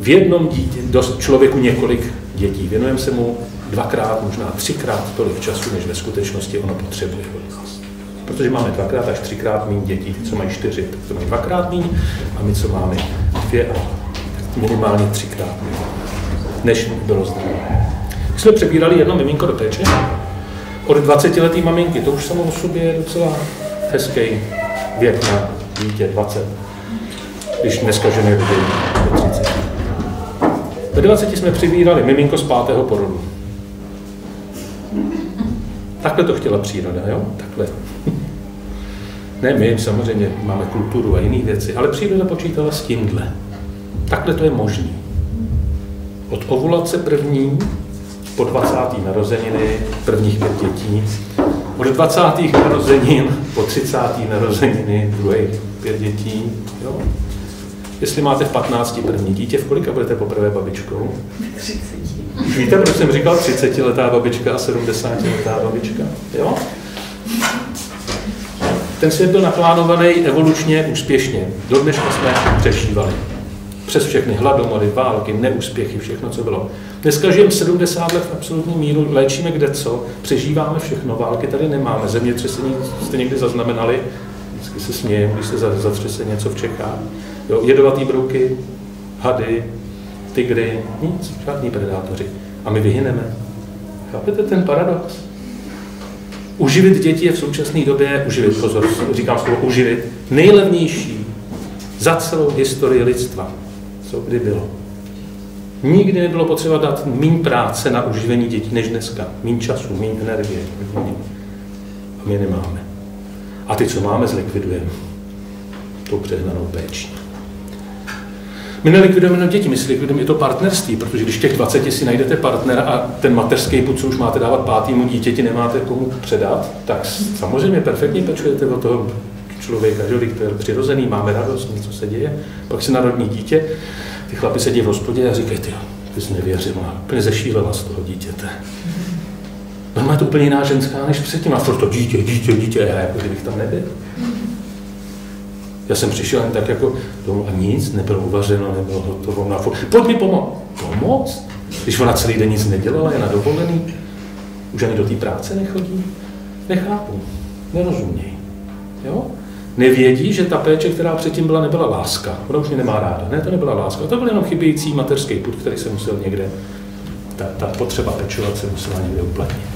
v jednom dítě, dost člověku několik dětí. Věnujeme se mu dvakrát, možná třikrát tolik času, než ve skutečnosti ono potřebuje od nás. Protože máme dvakrát až třikrát méně dětí, ty, co mají čtyři, tak to mají dvakrát méně, a my, co máme dvě, tak minimálně třikrát méně, než bylo zdravé. My jsme přebírali jedno miminko do péče, od 20 letý maminky, to už samo o sobě je docela hezký věk na dítě 20, když dneska ženy do 30. Ve 20 jsme přibírali miminko z pátého porodu. Takhle to chtěla příroda, jo? Takhle. Ne my, samozřejmě máme kulturu a jiné věci, ale příroda počítala s tímhle. Takhle to je možný. Od ovulace první po 20. narozeniny prvních pět dětí, od 20. narozenin po 30. narozeniny druhých pět dětí. Jo? Jestli máte v 15 první dítě, v kolika budete poprvé babičkou? 30. Víte, proč jsem říkal 30 letá babička a 70 letá babička? Jo? Ten svět byl naplánovaný evolučně úspěšně. Do dneška jsme přežívali. Přes všechny hladomory, války, neúspěchy, všechno, co bylo. Dneska žijeme 70 let v absolutní míru, léčíme kde co, přežíváme všechno, války tady nemáme, zemětřesení jste někdy zaznamenali, vždycky se smějeme, když se zatřese něco v Čechách. Jo, jedovatý brouky, hady, tygry, nic, žádní predátoři. A my vyhyneme. Chápete ten paradox? Uživit děti je v současné době, uživit, pozor, říkám slovo uživit, nejlevnější za celou historii lidstva, co kdy bylo. Nikdy nebylo potřeba dát méně práce na uživení dětí než dneska. Méně času, méně energie. A my nemáme. A ty, co máme, zlikvidujeme. Tou přehnanou péčí. My nelikvidujeme jenom děti, my si likvidujeme i to partnerství, protože když těch 20 si najdete partnera a ten mateřský put, co už máte dávat pátýmu dítěti, nemáte komu předat, tak samozřejmě perfektně pečujete o toho člověka, že to je přirozený, máme radost, něco se děje, pak se narodní dítě, ty chlapi sedí v hospodě a říkají, ty, ty jsi nevěřila, úplně zešílela z toho dítěte. No je to úplně jiná ženská než předtím. A furt to dítě, dítě, dítě, já jako kdybych tam nebyl. Já jsem přišel jen tak jako domů a nic, nebylo uvařeno, nebylo hotovo na furt. Pojď mi pomoct. Pomoct? Když ona celý den nic nedělala, je na dovolený, už ani do té práce nechodí. Nechápu, nerozumějí. Jo? Nevědí, že ta péče, která předtím byla, nebyla láska. Ona už mě nemá ráda. Ne, to nebyla láska. To byl jenom chybějící mateřský put, který se musel někde, ta, ta potřeba pečovat se musela někde uplatnit.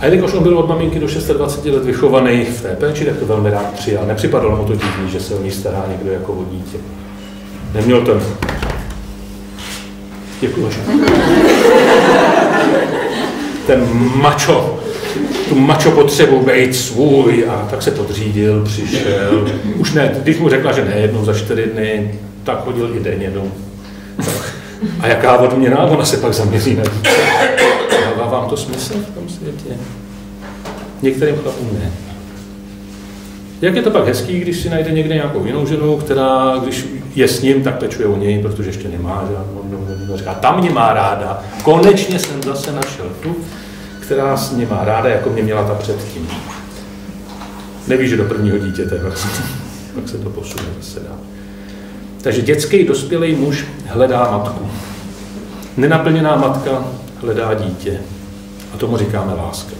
A jelikož on byl od maminky do 26 let vychovaný v té péči, tak to velmi rád přijal. Nepřipadalo mu to divný, že se o ní stará někdo jako o dítě. Neměl ten... Děkuji. Ten mačo, tu mačo potřebu být svůj a tak se podřídil, přišel. Už ne, když mu řekla, že ne jednou za čtyři dny, tak chodil i denně domů. A jaká odměna, ona se pak zaměří na dítě. Vám to smysl v tom světě? Některým chlapům ne. Jak je to pak hezký, když si najde někde nějakou jinou ženu, která, když je s ním, tak pečuje o něj, protože ještě nemá žádnou A tam mě má ráda. Konečně jsem zase našel tu, která s ním má ráda, jako mě měla ta předtím. Neví, že do prvního dítěte, pak se to posune zase dál. Takže dětský dospělý muž hledá matku. Nenaplněná matka hledá dítě. A tomu říkáme láska.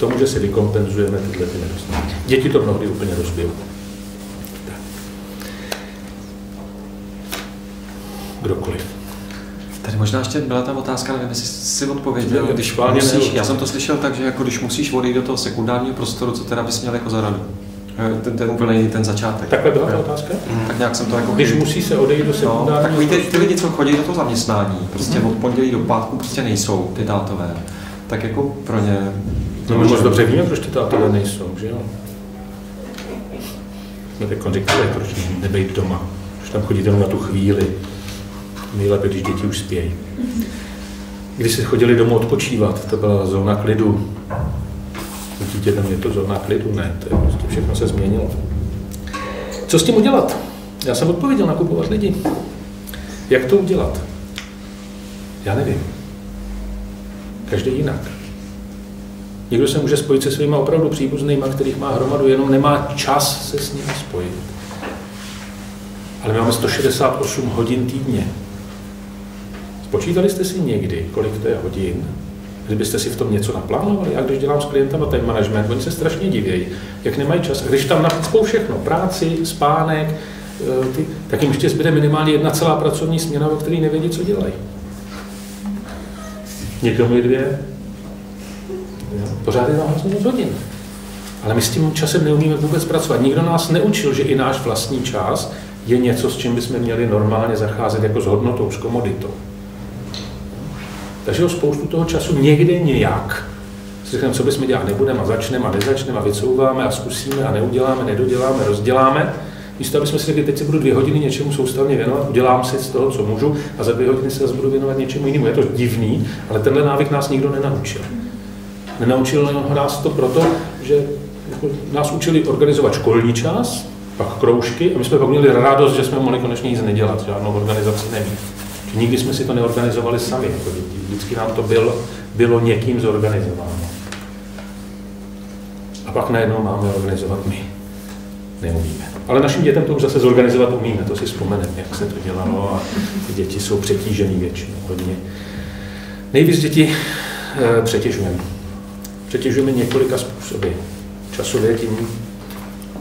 Tomu, že si vykompenzujeme tyhle ty nedostatky. Děti to mnohdy úplně rozbijou. Kdokoliv. Tady možná ještě byla ta otázka, nevím, jestli jsi odpověděl, když musíš, já jsem to slyšel tak, že jako když musíš odejít do toho sekundárního prostoru, co teda bys měl jako za radu? Eh, ten, ten úplně ten začátek. Takhle byla ta otázka? Mm, tak nějak jsem to jako... Když musí se odejít do sekundárního no, takový ty, ty lidi, co chodí do toho zaměstnání, prostě mm. od pondělí do pátku prostě nejsou ty dátové. Tak jako pro ně... No my moc dobře víme, proč ty dátové nejsou, že jo? Jsme teď říkali, proč nebejt doma. Proč tam chodíte jenom na tu chvíli. Nejlépe, když děti už spějí. Když se chodili domů odpočívat, to byla zóna klidu, dítětem je to zóna klidu, ne, to je prostě všechno se změnilo. Co s tím udělat? Já jsem odpověděl nakupovat lidi. Jak to udělat? Já nevím. Každý jinak. Někdo se může spojit se svýma opravdu příbuznýma, kterých má hromadu, jenom nemá čas se s nimi spojit. Ale my máme 168 hodin týdně. Spočítali jste si někdy, kolik to je hodin, kdybyste si v tom něco naplánovali. A když dělám s klientama time management, oni se strašně divějí, jak nemají čas. A když tam napíšou všechno, práci, spánek, eh, ty, tak jim ještě zbyde minimálně jedna celá pracovní směna, o který nevědí, co dělají. Někomu je dvě. Pořád je tam hrozně moc hodin. Ale my s tím časem neumíme vůbec pracovat. Nikdo nás neučil, že i náš vlastní čas je něco, s čím bychom měli normálně zacházet jako s hodnotou, s komoditou. Takže spoustu toho času někde nějak si řekneme, co bychom dělat nebudeme a začneme a nezačneme a vycouváme a zkusíme a neuděláme, nedoděláme, rozděláme. Místo, aby jsme si řekli, teď se budu dvě hodiny něčemu soustavně věnovat, udělám si z toho, co můžu a za dvě hodiny se zase budu věnovat něčemu jinému. Je to divný, ale tenhle návyk nás nikdo nenaučil. Nenaučil nás to proto, že jako nás učili organizovat školní čas, pak kroužky a my jsme pak měli radost, že jsme mohli konečně nic nedělat, žádnou organizaci nemít. Nikdy jsme si to neorganizovali sami jako děti. Vždycky nám to bylo, bylo někým zorganizováno. A pak najednou máme organizovat my. Neumíme. Ale našim dětem to už zase zorganizovat umíme, to si vzpomeneme, jak se to dělalo a ty děti jsou přetížený většinou hodně. Nejvíc děti e, přetěžujeme. Přetěžujeme několika způsoby. Časově tím,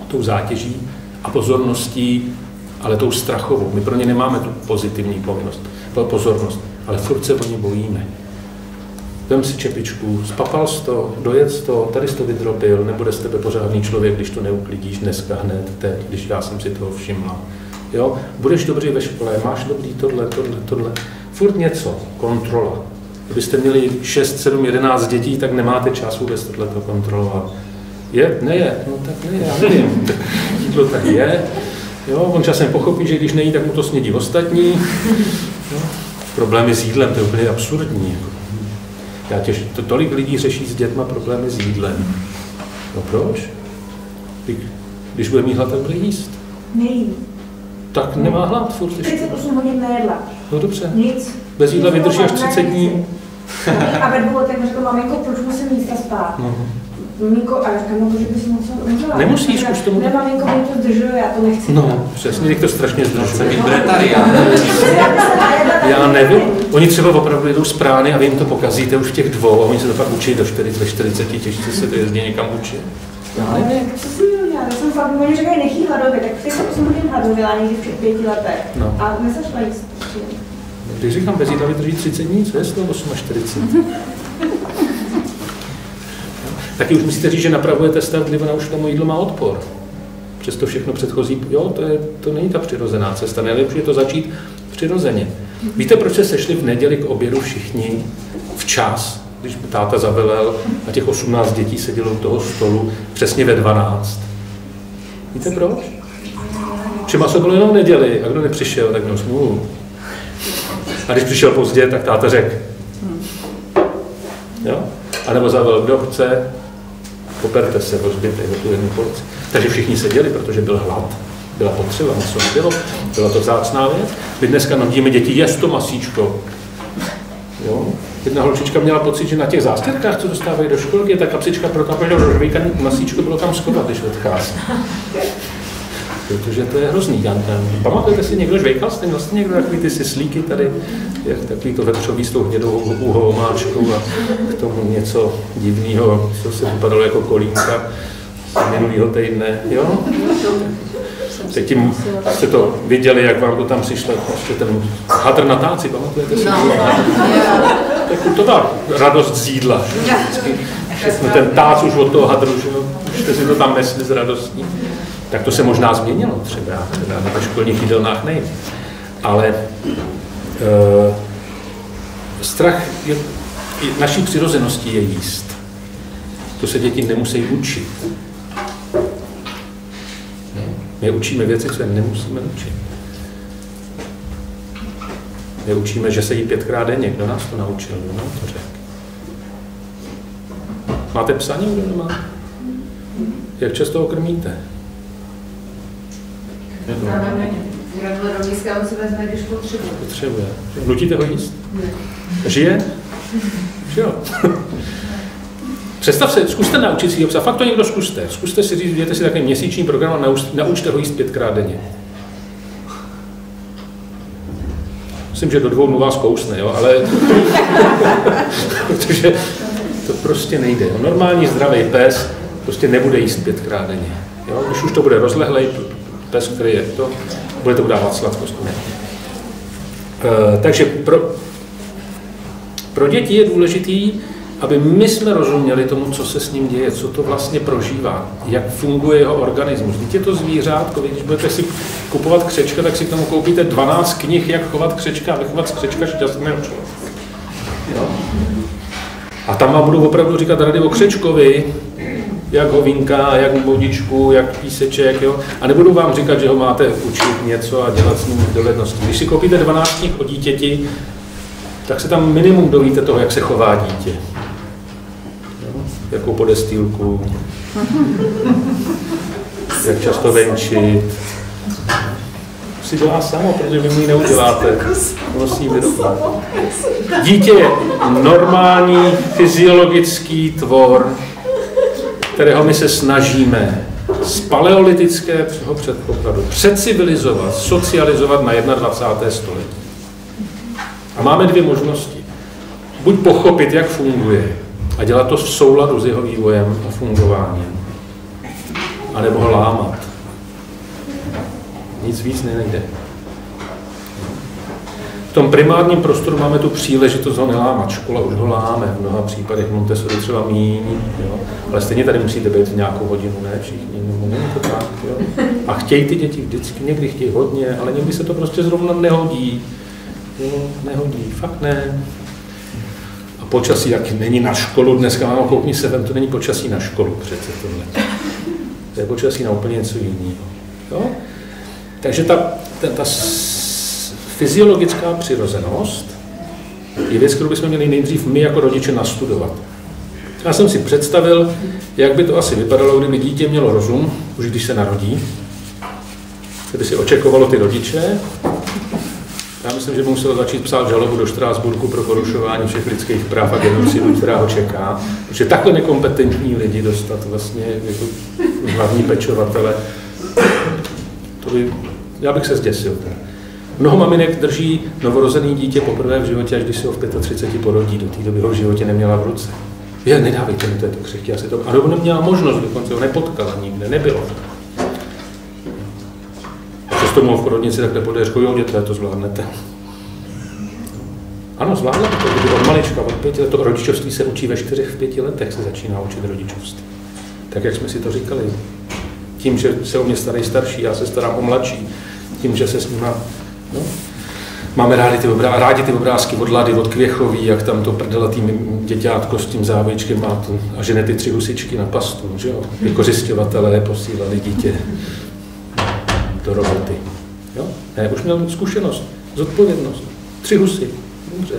tou zátěží a pozorností, ale tou strachovou. My pro ně nemáme tu pozitivní povinnost pozornost, ale furt se o ně bojíme. Vem si čepičku, spapal jsi to, dojedz to, tady jsi to vydrobil, nebude z tebe pořádný člověk, když to neuklidíš dneska hned, teď, když já jsem si toho všimla. Jo? Budeš dobrý ve škole, máš dobrý tohle, tohle, tohle. Furt něco, kontrola. Kdybyste měli 6, 7, 11 dětí, tak nemáte čas vůbec tohleto kontrolovat. Je? Neje? No tak ne, já nevím. Jídlo tak je. Jo, on časem pochopí, že když nejí, tak mu to snědí ostatní. Jo. Problémy s jídlem, to je úplně absurdní. Jako. Já těž, to, tolik lidí řeší s dětma problémy s jídlem. No proč? Když bude mít hlad, tak bude jíst. Nejím. Tak nemá hlad furt ještě. 38 hodin nejedla. No dobře. Nic. Bez jídla vydrží až 30 dní. A ve dvou letech mi řekl, maminko, proč musím jíst a spát? No. Maminko, a já říkám, že bys moc můžela. Nemusíš, už tomu- Ne, maminko, mě to zdržuje, já to nechci. No, přesně, teď to strašně zdržuje. být bretarián. Já nevím, oni třeba opravdu jedou z prány a vy jim to pokazíte už v těch dvou a oni se to pak učí do 40, ve 40, těžce se to jezdí někam učit. Já nevím. Co si měl dělat? Já jsem fakt, oni říkají, nechý hladově, tak 38 hodin hladověla někdy v pěti letech. No. A nezašla jíst. Když říkám, bez jídla vydrží 30 dní, co je toho 48? Taky už musíte říct, že napravujete stav, kdy ona už tomu jídlo má odpor. Přesto všechno předchozí, jo, to, je, to není ta přirozená cesta. Nejlepší je to začít přirozeně. Víte, proč se sešli v neděli k obědu všichni včas, když táta zavelel a těch 18 dětí sedělo u toho stolu přesně ve 12? Víte proč? Že maso bylo jenom v neděli a kdo nepřišel, tak měl smůlu. A když přišel pozdě, tak táta řekl. Jo? A nebo zavel, kdo chce, poperte se, rozbijte o tu jednu porci. Takže všichni seděli, protože byl hlad, byla potřeba, něco nebylo, byla to vzácná věc. My dneska nudíme děti, jest to masíčko. Jo? Jedna holčička měla pocit, že na těch zástěrkách, co dostávají do školky, ta kapsička protápala do rožvíka, masíčko bylo tam schovat, když odchází. Protože to je hrozný. Já, já, pamatujete si někdo žvejkal? Jste měl jste někdo takový ty syslíky tady, jak takový to vepřový s tou hnědou uhomáčkou a k tomu něco divného, co se vypadalo jako kolínka z minulého týdne, jo? Předtím jste to viděli, jak vám to tam přišlo, ještě ten hadr na táci, pamatujete si? No, Tak to byla radost z jídla. že? Vždycky ten tác už od toho hadru, že jo? Už jste si to tam nesli s radostí. Tak to se možná změnilo třeba, třeba na školních jídelnách nejím. Ale e, strach je, je, naší přirozeností je jíst. To se děti nemusí učit. My učíme věci, co nemusíme učit. My učíme, že se jí pětkrát denně. Kdo nás to naučil? Kdo nám to řekl? Máte psa někdo doma? Jak často ho krmíte? Míska on si vezme, když potřebuje. Potřebuje. Nutíte ho jíst? Žije? Že jo? Představ se, zkuste naučit si psa, fakt to někdo zkuste. Zkuste si říct, dějte si takový měsíční program a nauč, naučte ho jíst pětkrát denně. Myslím, že do dvou dnů vás kousne, jo, ale... Protože to prostě nejde. Normální zdravý pes prostě nebude jíst pětkrát denně. Jo. Když už to bude rozlehlej pes, který je to, bude to dávat sladkost. E, takže pro, pro děti je důležitý, aby my jsme rozuměli tomu, co se s ním děje, co to vlastně prožívá, jak funguje jeho organismus. Teď je to zvířátko, když budete si kupovat křečka, tak si k tomu koupíte 12 knih, jak chovat křečka a vychovat z křečka šťastného člověka. A tam vám budou opravdu říkat rady o křečkovi, jak hovinka, jak vodičku, jak píseček, jo? A nebudu vám říkat, že ho máte učit něco a dělat s ním dovednosti. Když si koupíte 12 knih o dítěti, tak se tam minimum dovíte toho, jak se chová dítě. Jakou podestýlku, jak často venčit. Si dělá samo, protože vy mu ji neuděláte. Musí vyrobit. Dítě je normální fyziologický tvor, kterého my se snažíme z paleolitického předpokladu přecivilizovat, socializovat na 21. století. A máme dvě možnosti. Buď pochopit, jak funguje a dělat to v souladu s jeho vývojem a fungováním, anebo ho lámat. Nic víc nejde. V tom primárním prostoru máme tu příležitost ho nelámat. Škola už ho láme, v mnoha případech Montessori třeba míň, jo? ale stejně tady musíte být nějakou hodinu, ne všichni, nebo není to tak. Jo? A chtějí ty děti vždycky, někdy chtějí hodně, ale někdy se to prostě zrovna nehodí. Jo? Nehodí, fakt ne. A počasí taky není na školu, dneska mám koukni se to není počasí na školu přece tohle. To je počasí na úplně něco jiného. Jo? Takže ta, ta, ta fyziologická přirozenost je věc, kterou bychom měli nejdřív my jako rodiče nastudovat. Já jsem si představil, jak by to asi vypadalo, kdyby dítě mělo rozum, už když se narodí, kdyby si očekovalo ty rodiče. Já myslím, že by muselo začít psát žalobu do Štrásburku pro porušování všech lidských práv a genocidu, která ho čeká. Protože takhle nekompetentní lidi dostat vlastně jako hlavní pečovatele, to by, já bych se zděsil. Teda. Mnoho maminek drží novorozený dítě poprvé v životě, až když se ho v 35 porodí. Do té doby ho v životě neměla v ruce. Je, nedávejte mi, to je to křehký, asi to... A nebo neměla možnost, dokonce ho nepotkala nikde, nebylo. A přesto mu v porodnici takhle podařku, jo, děte, to zvládnete. Ano, zvládnete to, kdyby od malička, od pěti let, to rodičovství se učí ve čtyřech, v pěti letech se začíná učit rodičovství. Tak, jak jsme si to říkali. Tím, že se o mě starají starší, já se starám o mladší, tím, že se s nima No. Máme rádi ty, obrá- rádi ty obrázky od Lady, od Kvěchový, jak tam to prdelatý děťátko s tím závěčkem má tu, a žene ty tři husičky na pastu, že jo? Vykořišťovatelé posílali dítě do roboty. Jo? Ne, už měl zkušenost, zodpovědnost. Tři husy, dobře.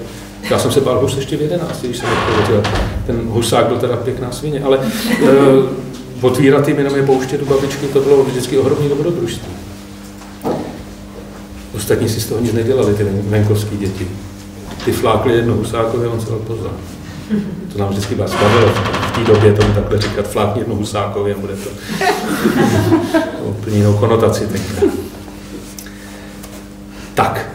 Já jsem se bál hus ještě v jedenácti, když jsem odpověděl. Ten husák byl teda pěkná svině, ale e, otvírat jim jenom je pouštět u babičky, to bylo vždycky ohromný dobrodružství. Ostatní si z toho nic nedělali, ty venkovské děti. Ty flákli jedno husákovi on se pozor. To nám vždycky vás bavilo v té době tomu takhle říkat, flákni jedno husákovi a bude to, úplně jinou konotaci tenkrát. Tak,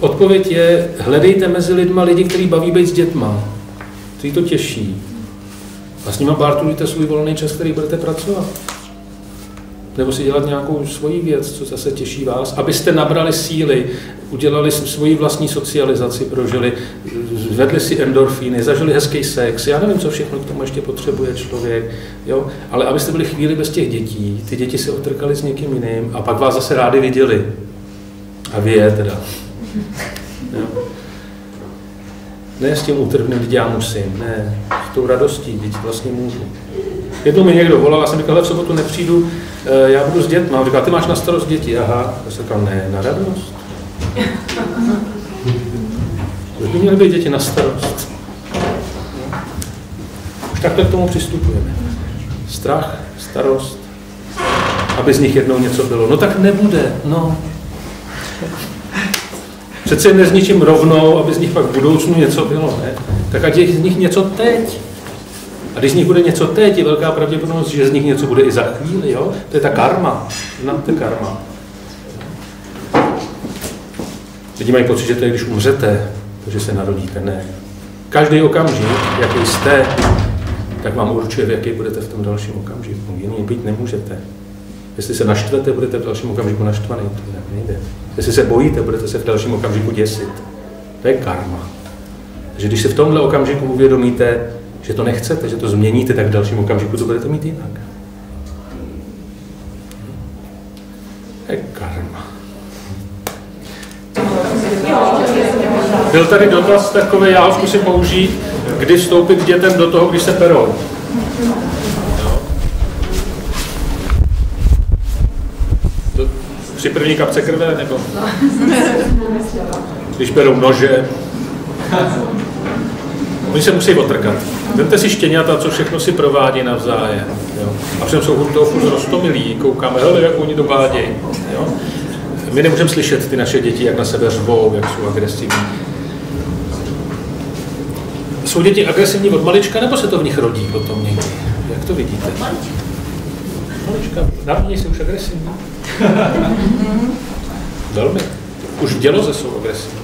odpověď je, hledejte mezi lidma lidi, kteří baví být s dětma, kteří to těší. A s nimi bartulujte svůj volný čas, který budete pracovat nebo si dělat nějakou svoji věc, co zase těší vás, abyste nabrali síly, udělali svoji vlastní socializaci, prožili, zvedli si endorfíny, zažili hezký sex, já nevím, co všechno k tomu ještě potřebuje člověk, jo? ale abyste byli chvíli bez těch dětí, ty děti se otrkali s někým jiným a pak vás zase rádi viděli. A vy je teda. Jo? Ne s tím utrhným, když já musím, ne, s tou radostí, když vlastně můžu. Jednou mi někdo volal, já jsem říkal, v sobotu nepřijdu, já budu s dětmi. On říkal, ty máš na starost děti. Aha, já jsem říkal, ne, na radost. Už by měly být děti na starost. Už takhle k tomu přistupujeme. Strach, starost, aby z nich jednou něco bylo. No tak nebude, no. Přece nezničím rovnou, aby z nich pak v budoucnu něco bylo, ne? Tak ať je z nich něco teď. A když z nich bude něco teď, je velká pravděpodobnost, že z nich něco bude i za chvíli. Jo? To je ta karma. Znáte karma. Lidi mají pocit, že to je, když umřete, že se narodíte. Ne. Každý okamžik, jaký jste, tak vám určuje, v jaký budete v tom dalším okamžiku. Jiný být nemůžete. Jestli se naštvete, budete v dalším okamžiku naštvaný. To nejde. Jestli se bojíte, budete se v dalším okamžiku děsit. To je karma. Takže když se v tomhle okamžiku uvědomíte, že to nechcete, že to změníte, tak v dalším okamžiku to budete mít jinak. Je karma. Byl tady dotaz takový, já ho zkusím použít, kdy vstoupit dětem do toho, když se perou. Při první kapce krve, nebo? Když berou nože. Oni se musí otrkat. Vemte si štěňata, co všechno si provádí navzájem. Jo? A všem jsou toho furt rostomilí, koukáme, hele, jak oni to vádějí. Jo? My nemůžeme slyšet ty naše děti, jak na sebe řvou, jak jsou agresivní. Jsou děti agresivní od malička, nebo se to v nich rodí potom někdy? Jak to vidíte? Malička. Narodí se už agresivní? Velmi. Už v děloze jsou agresivní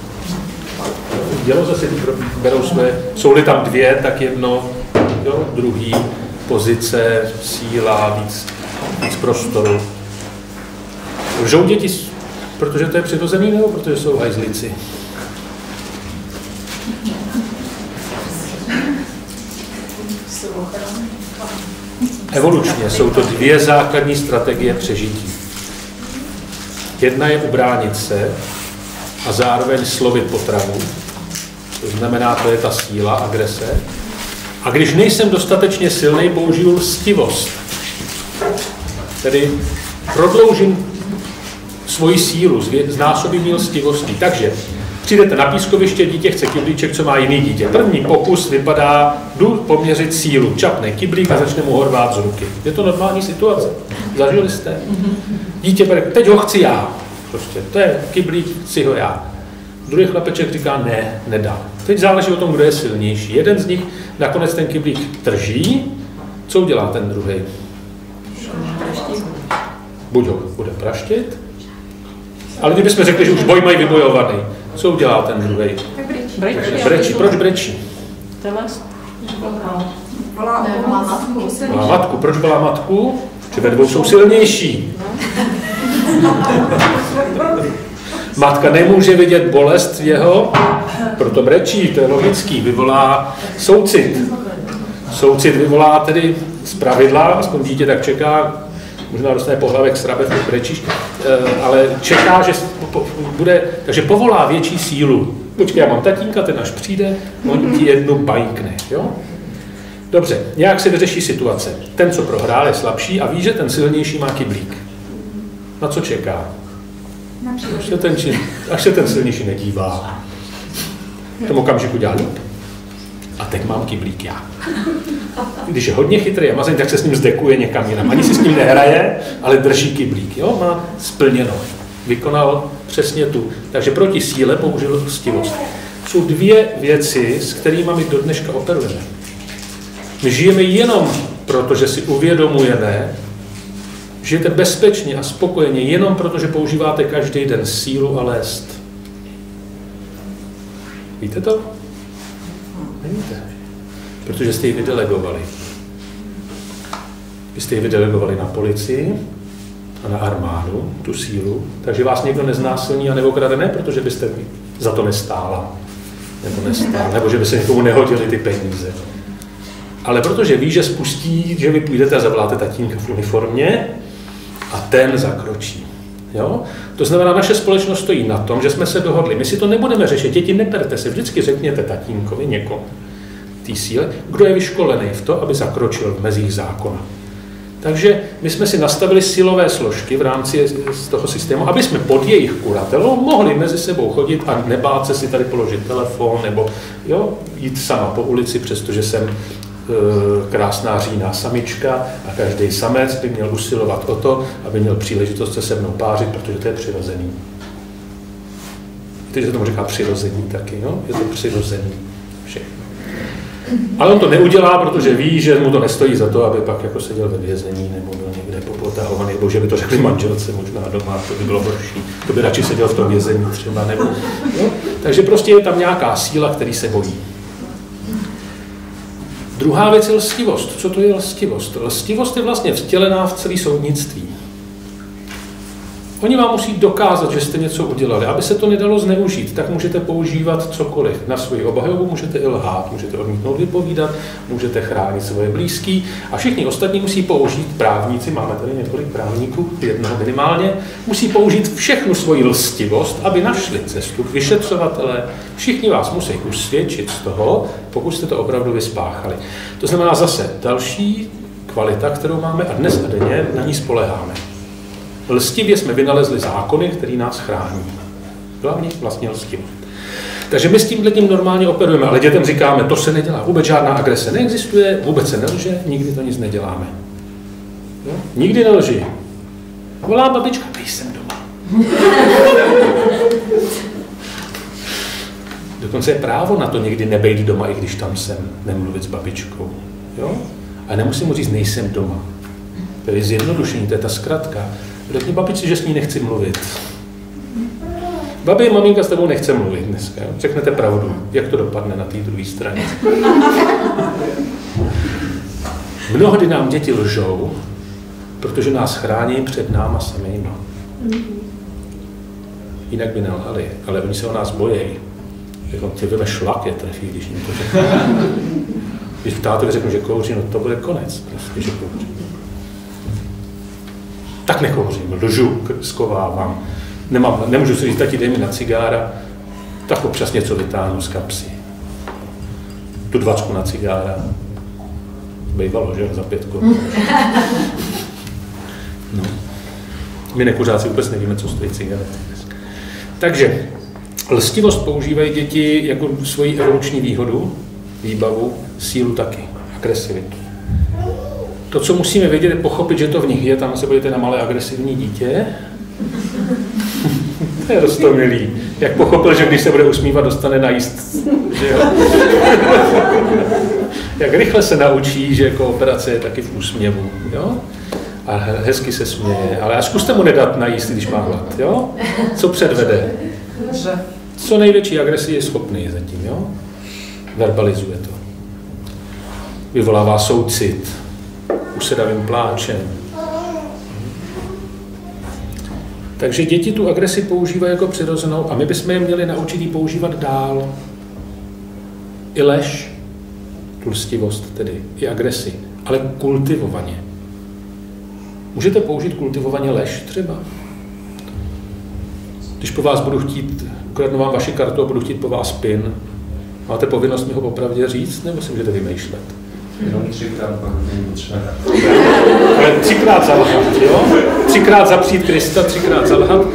dělo zase berou své, jsou-li tam dvě, tak jedno, jo, druhý, pozice, síla, víc, víc prostoru. Lžou děti, protože to je přirozený, nebo protože jsou hajzlici? Evolučně jsou to dvě základní strategie přežití. Jedna je ubránit se a zároveň slovit potravu. To znamená, to je ta síla, agrese. A když nejsem dostatečně silný, použiju lstivost. Tedy prodloužím svoji sílu, znásobím ji lstivostí. Takže přijdete na pískoviště, dítě chce kyblíček, co má jiný dítě. První pokus vypadá, jdu poměřit sílu, čapne kyblík a začne mu horvát z ruky. Je to normální situace. Zažili jste? Dítě bude, teď ho chci já. Prostě, to je kyblík, chci ho já. Druhý chlapeček říká, ne, nedá. Teď záleží o tom, kdo je silnější. Jeden z nich nakonec ten kyblík drží, co udělá ten druhý? Buď ho bude praštit, ale kdybychom řekli, že už boj mají vybojovaný, co udělá ten druhý? Brečí. Brečí. Proč brečí? Volá matku. Volá matku. Proč volá matku? Že ve dvou jsou silnější. Matka nemůže vidět bolest jeho, proto brečí, to je logický, vyvolá soucit. Soucit vyvolá tedy z pravidla, aspoň dítě tak čeká, možná dostane pohlavek srabet, když brečíš, eh, ale čeká, že bude, takže povolá větší sílu. Počkej, já mám tatínka, ten až přijde, on ti jednu bajkne, jo? Dobře, nějak se vyřeší situace. Ten, co prohrál, je slabší a ví, že ten silnější má kyblík. Na co čeká? Až se ten, až se ten silnější nedívá. V tom okamžiku dělá. A teď mám kyblík já. Když je hodně chytrý a mazeň, tak se s ním zdekuje někam jinam. Ani si s ním nehraje, ale drží kyblík. Jo? Má splněno. Vykonal přesně tu. Takže proti síle použil stivost. Jsou dvě věci, s kterými my do dneška operujeme. My žijeme jenom proto, že si uvědomujeme, žijete bezpečně a spokojeně jenom proto, že používáte každý den sílu a lest. Víte to? Nevíte. Protože jste ji vydelegovali. Vy jste ji vydelegovali na policii a na armádu, tu sílu, takže vás někdo neznásilní a neokrade ne, protože byste za to nestála, nebo nestála, nebo že by se někomu nehodili ty peníze. Ale protože ví, že spustí, že vy půjdete a zavoláte tatínka v uniformě ten zakročí. Jo? To znamená, naše společnost stojí na tom, že jsme se dohodli. My si to nebudeme řešit, děti neperte se, vždycky řekněte tatínkovi někomu té síle, kdo je vyškolený v to, aby zakročil v mezích zákona. Takže my jsme si nastavili silové složky v rámci z toho systému, aby jsme pod jejich kuratelou mohli mezi sebou chodit a nebát se si tady položit telefon nebo jo, jít sama po ulici, přestože jsem krásná říjná samička a každý samec by měl usilovat o to, aby měl příležitost se se mnou pářit, protože to je přirozený. Že se tomu říká přirození taky, no? Je to přirozený. Všechno. Ale on to neudělá, protože ví, že mu to nestojí za to, aby pak jako seděl ve vězení nebo byl někde popotahovaný, nebo že by to řekli manželce možná doma, to by bylo horší. To by radši seděl v tom vězení třeba. Nebo, no? Takže prostě je tam nějaká síla, který se bojí. Druhá věc je lstivost. Co to je lstivost? Lstivost je vlastně vtělená v celý soudnictví. Oni vám musí dokázat, že jste něco udělali. Aby se to nedalo zneužít, tak můžete používat cokoliv. Na svoji obhajobu můžete i lhát, můžete odmítnout vypovídat, můžete chránit svoje blízký a všichni ostatní musí použít, právníci, máme tady několik právníků, jednoho minimálně, musí použít všechnu svoji lstivost, aby našli cestu k vyšetřovatele. Všichni vás musí usvědčit z toho, pokud jste to opravdu vyspáchali. To znamená zase další kvalita, kterou máme a dnes a denně na ní spoleháme. Lstivě jsme vynalezli zákony, které nás chrání. Hlavně vlastně lstivě. Takže my s tím tím normálně operujeme, ale dětem říkáme, to se nedělá, vůbec žádná agrese neexistuje, vůbec se nelže, nikdy to nic neděláme. Jo? Nikdy nelži. Volá babička, nejsem doma. Dokonce je právo na to někdy nebejt doma, i když tam jsem, nemluvit s babičkou. Jo? A nemusím mu říct, nejsem doma. To je zjednodušení, to je ta zkratka. Řekni babičce, že s ní nechci mluvit. Babi, maminka s tebou nechce mluvit dneska. Řeknete pravdu, jak to dopadne na té druhé straně. Mnohdy nám děti lžou, protože nás chrání před náma samými. Jinak by nelhali, ale oni se o nás bojí. Jako ty vyle šlak je trefí, když jim to řekne. Když tátovi řeknu, že kouří, no to bude konec, prostě, že kouří. Tak nekouřím, lžu, skovávám. Nemám, nemůžu si říct, tati, dej mi na cigára, tak občas něco vytáhnu z kapsy. Tu dvačku na cigára. Bývalo, že za pětku. No. My nekuřáci vůbec nevíme, co stojí cigarety. Takže lstivost používají děti jako svoji evoluční výhodu, výbavu, sílu taky, agresivitu. To, co musíme vědět, je pochopit, že to v nich je. Tam se budete na malé agresivní dítě. to je rostomilý. Jak pochopil, že když se bude usmívat, dostane najíst. Že jo? Jak rychle se naučí, že kooperace je taky v úsměvu. Jo? A hezky se směje. Ale a zkuste mu nedat najíst, když má hlad. Jo? Co předvede? Co největší agresi je schopný zatím. Jo? Verbalizuje to. Vyvolává soucit usedavým pláčem. Takže děti tu agresi používají jako přirozenou a my bychom je měli naučit ji používat dál. I lež, tlstivost tedy, i agresi, ale kultivovaně. Můžete použít kultivovaně lež třeba? Když po vás budu chtít, ukradnu vám vaši kartu a budu chtít po vás pin, máte povinnost mi ho opravdě říct, nebo si můžete vymýšlet? Jenom třikrát, pak není potřeba. Třikrát zalhat, jo? Třikrát zapřít Krista, třikrát zalhat.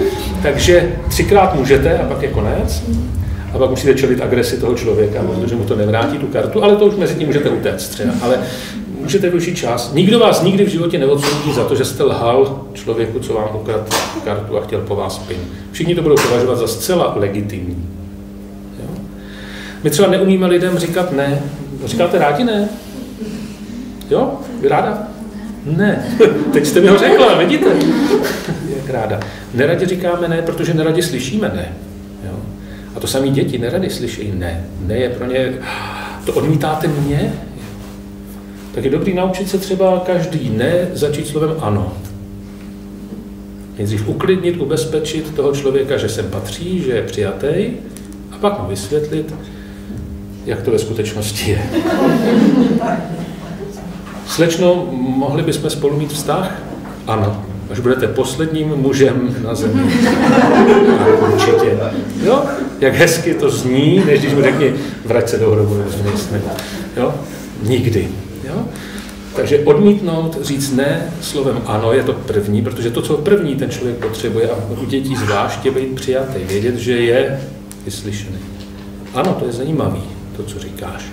Takže třikrát můžete a pak je konec. A pak musíte čelit agresi toho člověka, protože mu to nevrátí tu kartu, ale to už mezi tím můžete utéct třeba. Ale můžete využít čas. Nikdo vás nikdy v životě neodsoudí za to, že jste lhal člověku, co vám ukradl kartu a chtěl po vás pin. Všichni to budou považovat za zcela legitimní. Jo? My třeba neumíme lidem říkat ne. Říkáte rádi ne? Jo? Vy ráda? Ne. Teď jste mi ho řekla, vidíte? Jak ráda. Neradě říkáme ne, protože neradě slyšíme ne. Jo? A to samý děti nerady slyší ne. Ne je pro ně, to odmítáte mě? Tak je dobrý naučit se třeba každý ne začít slovem ano. Nejdřív uklidnit, ubezpečit toho člověka, že sem patří, že je přijatý, a pak mu vysvětlit, jak to ve skutečnosti je. Slečno, mohli bychom spolu mít vztah? Ano. Až budete posledním mužem na zemi. Ano, určitě. Jo? Jak hezky to zní, než když mu řekni, vrať se do hrobu, Jo? Nikdy. Jo? Takže odmítnout, říct ne slovem ano je to první, protože to, co první ten člověk potřebuje, a u dětí zvláště být přijatý, vědět, že je vyslyšený. Ano, to je zajímavý, to, co říkáš.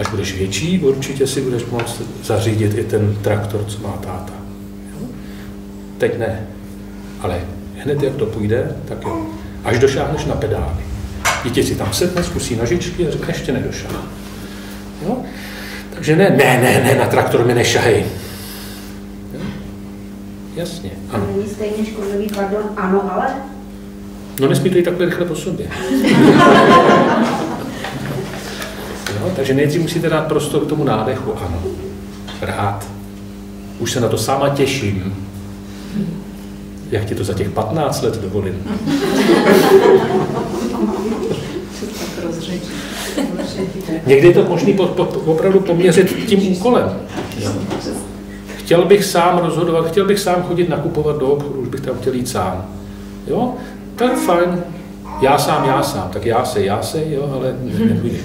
Až budeš větší, určitě si budeš moct zařídit i ten traktor, co má táta. Jo? Teď ne. Ale hned, jak to půjde, tak jo. Až došáhneš na pedály. Dítě si tam sedne, zkusí nožičky a řekne, ještě nedošáhne. Jo? Takže ne, ne, ne, ne, na traktor mi nešahej. Jo? Jasně, ano. Není stejně škodlivý, pardon, ano, ale? No nesmí to jít takhle rychle po sobě. Jo? Takže nejdřív musíte dát prostor k tomu nádechu, ano. Rád. Už se na to sama těším. Jak ti to za těch 15 let dovolím? Někdy je to možné po, po, opravdu poměřit tím úkolem. Chtěl bych sám rozhodovat, chtěl bych sám chodit nakupovat do obchodu, už bych tam chtěl jít sám. Jo? Tak fajn, já sám, já sám, tak já se, já se, jo, ale nebudeš.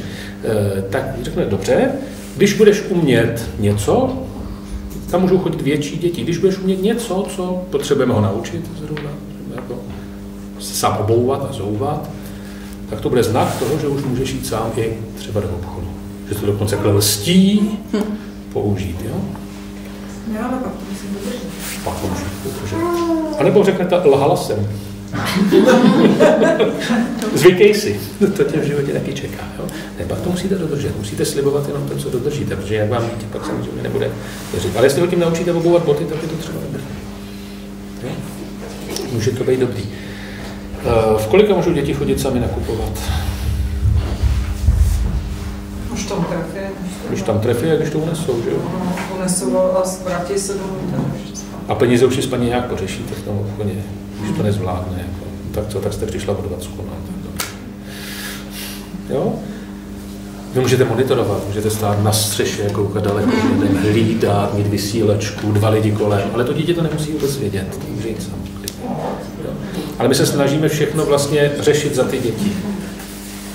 E, tak řekne, dobře, když budeš umět něco, tam můžou chodit větší děti, když budeš umět něco, co potřebujeme ho naučit zrovna, jako sám obouvat a zouvat, tak to bude znak toho, že už můžeš jít sám i třeba do obchodu. Že to dokonce takhle lstí použít, jo? Jo, ale pak to musím dodržet. Pak to můžeš dodržet. A nebo řeknete, lhala jsem. Zvykej si, to tě v životě taky čeká. Jo? Ne, pak to musíte dodržet, musíte slibovat jenom to, co dodržíte, protože jak vám dítě pak samozřejmě nebude věřit. Ale jestli ho tím naučíte obouvat boty, tak je to třeba dobré. Může to být dobrý. Eh, v kolika můžou děti chodit sami nakupovat? Už tam trefí. Když tam trefí a když to unesou, že jo? No, unesou a vrátí se domů. A peníze už si s paní nějak pořešíte v tom obchodě, když to nezvládne. Jako. Tak co, tak jste přišla o 20 no, tak. Jo? Vy můžete monitorovat, můžete stát na střeše, koukat daleko, můžete hlídat, mít vysílačku, dva lidi kolem, ale to dítě to nemusí vůbec vědět, to může jít? Ale my se snažíme všechno vlastně řešit za ty děti.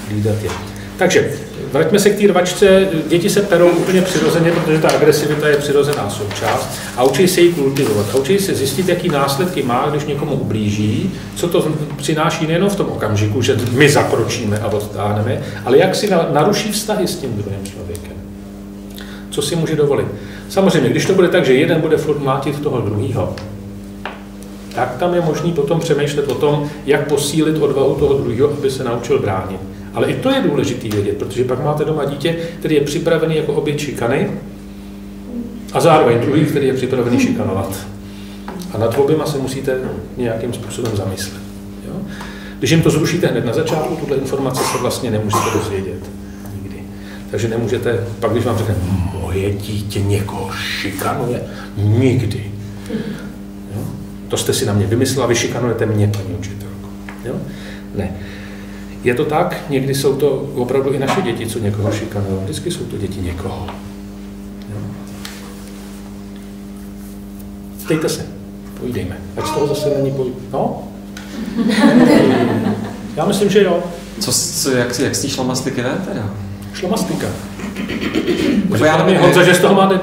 Hlídat je. Takže vraťme se k té rvačce. Děti se perou úplně přirozeně, protože ta agresivita je přirozená součást a učí se ji kultivovat. A učí se zjistit, jaký následky má, když někomu ublíží, co to přináší nejen v tom okamžiku, že my zakročíme a odtáhneme, ale jak si naruší vztahy s tím druhým člověkem. Co si může dovolit. Samozřejmě, když to bude tak, že jeden bude furt mlátit toho druhého, tak tam je možný potom přemýšlet o tom, jak posílit odvahu toho druhého, aby se naučil bránit. Ale i to je důležité vědět, protože pak máte doma dítě, který je připravený jako oběť šikany a zároveň druhý, který je připravený šikanovat. A nad oběma se musíte nějakým způsobem zamyslet. Jo? Když jim to zrušíte hned na začátku, tuhle informace se vlastně nemůžete dozvědět. Nikdy. Takže nemůžete, pak když vám řekne, moje dítě někoho šikanuje, nikdy. Jo? To jste si na mě vymyslela, vy šikanujete mě, paní učitelko. Jo? Ne. Je to tak, někdy jsou to opravdu i naše děti, co někoho šikanují. Vždycky jsou to děti někoho. Dejte se, pojdejme. Ať z toho zase není pojď. No? Já myslím, že jo. Co, co jak, jak z té šlamastiky ne teda? Šlamastika. já nevím, Honza, že z toho má, de,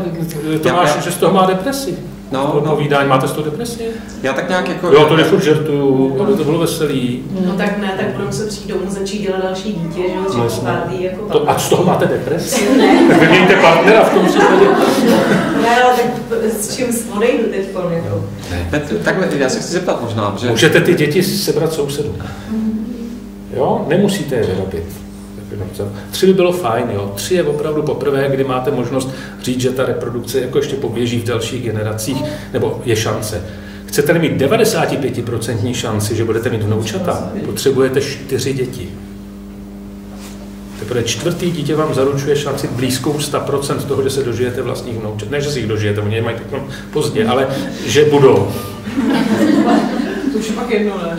Tomáš, já, já, že z toho má depresi. No, no. Povídání, máte z toho depresi? Já tak nějak jako... Jo, to nefurt žertuju, aby to bylo veselý. No tak ne, tak budeme se přijít domů začít dělat další dítě, že jo, třeba no, pátý, jako to, A z toho máte depresi? ne. Tak vyměňte partnera v tom případě. ne, ale tak s čím odejdu teď, jako. Ne. Takhle, já se chci zeptat možná, že... Můžete ty děti sebrat sousedům. Jo, nemusíte je vyrobit. Tři by bylo fajn, jo. Tři je opravdu poprvé, kdy máte možnost říct, že ta reprodukce jako ještě poběží v dalších generacích, nebo je šance. Chcete mít 95% šanci, že budete mít vnoučata, potřebujete čtyři děti. Teprve čtvrtý dítě vám zaručuje šanci blízkou 100% toho, že se dožijete vlastních vnoučat. Ne, že si jich dožijete, oni je mají pozdě, ale že budou. To už pak jedno, ne?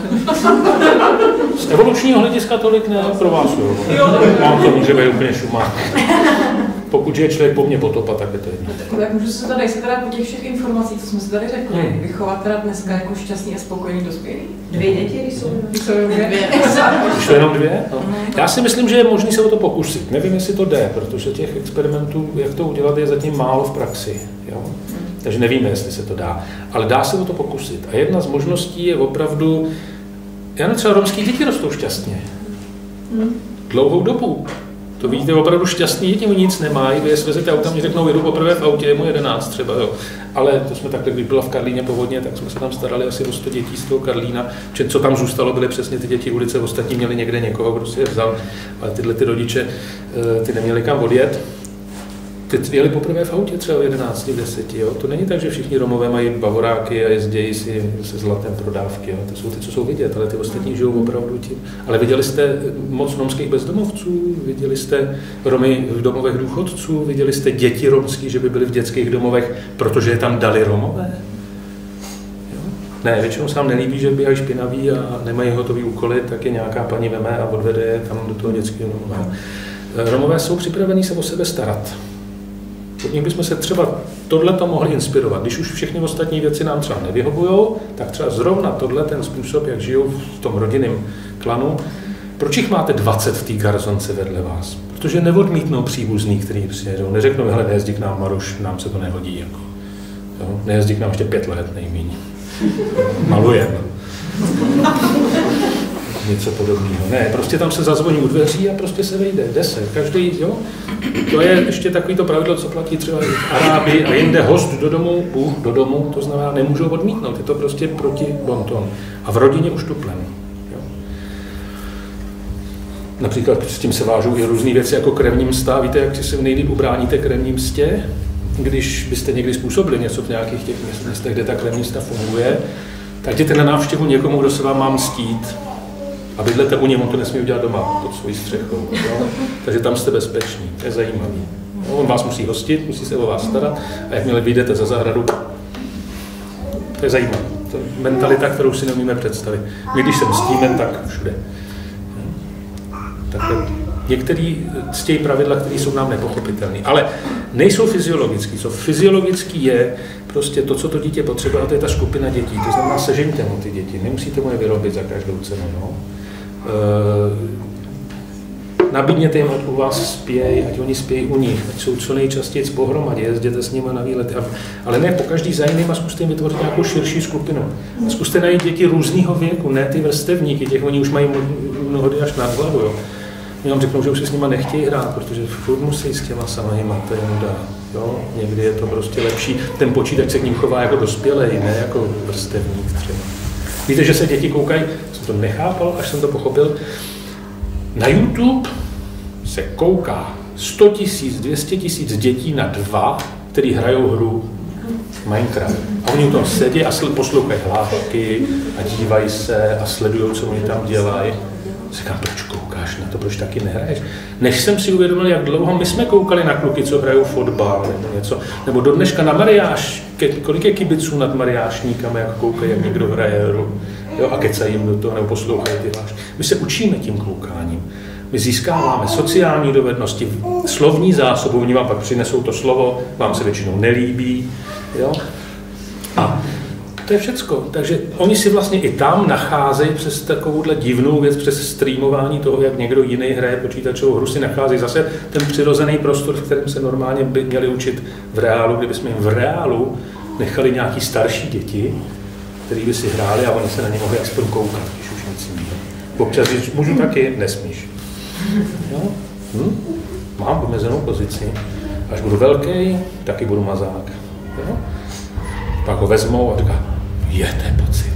Z evolučního hlediska tolik ne pro vás, jo. jo Mám to může být úplně šumá. Pokud je člověk po mně potopa, tak je to jedno. Tak můžu se tady se teda po těch všech informací, co jsme si tady řekli, hmm. vychovat teda dneska jako šťastný a spokojený dospělý? Dvě děti, když jsou, když jsou dvě. Když jsou jenom dvě? No. Já si myslím, že je možné se o to pokusit. Nevím, jestli to jde, protože těch experimentů, jak to udělat, je zatím málo v praxi. Jo? Takže nevíme, jestli se to dá. Ale dá se o to pokusit. A jedna z možností je opravdu, já nevím, třeba romský děti rostou šťastně. Dlouhou dobu. To vidíte opravdu šťastní děti, oni nic nemají, vy je svezete autem, mi řeknou, jedu poprvé v autě, je mu 11 třeba, jo. Ale to jsme takhle, když byla v Karlíně povodně, tak jsme se tam starali asi o 100 dětí z toho Karlína, že co tam zůstalo, byly přesně ty děti ulice, ostatní měli někde někoho, kdo si je vzal, ale tyhle ty rodiče, eh, ty neměli kam odjet, ty jeli poprvé v autě třeba v 11, 10, jo. To není tak, že všichni Romové mají bavoráky a jezdí si se zlatem prodávky, jo. To jsou ty, co jsou vidět, ale ty ostatní žijou opravdu tím. Ale viděli jste moc romských bezdomovců, viděli jste Romy v domovech důchodců, viděli jste děti romský, že by byly v dětských domovech, protože je tam dali Romové. Ne, většinou se nám nelíbí, že běhají špinaví a nemají hotový úkoly, tak je nějaká paní veme a odvede je tam do toho dětského domova. Romové jsou připraveni se o sebe starat. Od nich bychom se třeba tohle to mohli inspirovat. Když už všechny ostatní věci nám třeba nevyhovují, tak třeba zrovna tohle ten způsob, jak žijou v tom rodinném klanu, proč jich máte 20 v té garzonce vedle vás? Protože neodmítnou příbuzný, který přijedou. Neřeknou, hele, nejezdí k nám Maruš, nám se to nehodí. Jako. Jo? Nejezdí k nám ještě pět let nejméně. Malujeme něco podobného. Ne, prostě tam se zazvoní u dveří a prostě se vejde, jde se. Každý, jo. To je ještě takový to pravidlo, co platí třeba v Arábii a jinde host do domu, Bůh do domu, to znamená, nemůžou odmítnout, je to prostě proti bonton. A v rodině už tuplem. Jo. Například s tím se vážou i různé věci jako krevní msta. Víte, jak si se nejlíp ubráníte krevní mstě? Když byste někdy způsobili něco v nějakých těch městech, kde ta krevní msta funguje, tak jděte na návštěvu někomu, kdo se vám má mstít a bydlete u něj, on to nesmí udělat doma pod svojí střechou. Jo? Takže tam jste bezpeční, to je zajímavý. Jo? On vás musí hostit, musí se o vás starat a jakmile vyjdete za zahradu, to je zajímavé. To je mentalita, kterou si neumíme představit. My, když se mstíme, tak všude. Tak Některý ctějí pravidla, které jsou nám nepochopitelné, ale nejsou fyziologický. Co fyziologický je, prostě to, co to dítě potřebuje, to je ta skupina dětí. To znamená, sežeňte mu ty děti, nemusíte mu je vyrobit za každou cenu. No. E, nabídněte jim, ať u vás spějí, ať oni spějí u nich, ať jsou co nejčastěji pohromadě, jezděte s nimi na výlety, ale ne po každý za jiným a zkuste jim vytvořit nějakou širší skupinu. A zkuste najít děti různého věku, ne ty vrstevníky, těch oni už mají mnohdy až nad hlavu. Jo. Oni vám řeknou, že už se s nimi nechtějí hrát, protože furt musí s těma samýma, to je nuda. Jo? Někdy je to prostě lepší, ten počítač se k ním chová jako dospělej, ne jako vrstevník třeba. Víte, že se děti koukají, jsem to nechápal, až jsem to pochopil, na YouTube se kouká 100 tisíc, 200 tisíc dětí na dva, který hrajou hru Minecraft. A oni toho sedí a poslouchají hlášky a dívají se a sledují, co oni tam dělají. Říkám, proč koukáš na to, proč taky nehraješ? Než jsem si uvědomil, jak dlouho my jsme koukali na kluky, co hrajou fotbal nebo něco, nebo do dneška na Mariáš, kolik je kibiců nad Mariášníkami, jak koukají, jak někdo hraje hru, jo, a kecají jim do toho, nebo poslouchají ty hlášky. My se učíme tím koukáním. My získáváme sociální dovednosti, slovní zásobu, oni vám pak přinesou to slovo, vám se většinou nelíbí. Jo? A to je všecko. Takže oni si vlastně i tam nacházejí přes takovouhle divnou věc, přes streamování toho, jak někdo jiný hraje počítačovou hru, si nacházejí zase ten přirozený prostor, v kterém se normálně by měli učit v reálu, kdyby jsme jim v reálu nechali nějaký starší děti, který by si hráli a oni se na ně mohli aspoň koukat, když už nic jiného. Občas říct, můžu taky, nesmíš. Jo? Hm? Mám vymezenou pozici. Až budu velký, taky budu mazák. Jo? Pak ho vezmou a říká, je to pocit.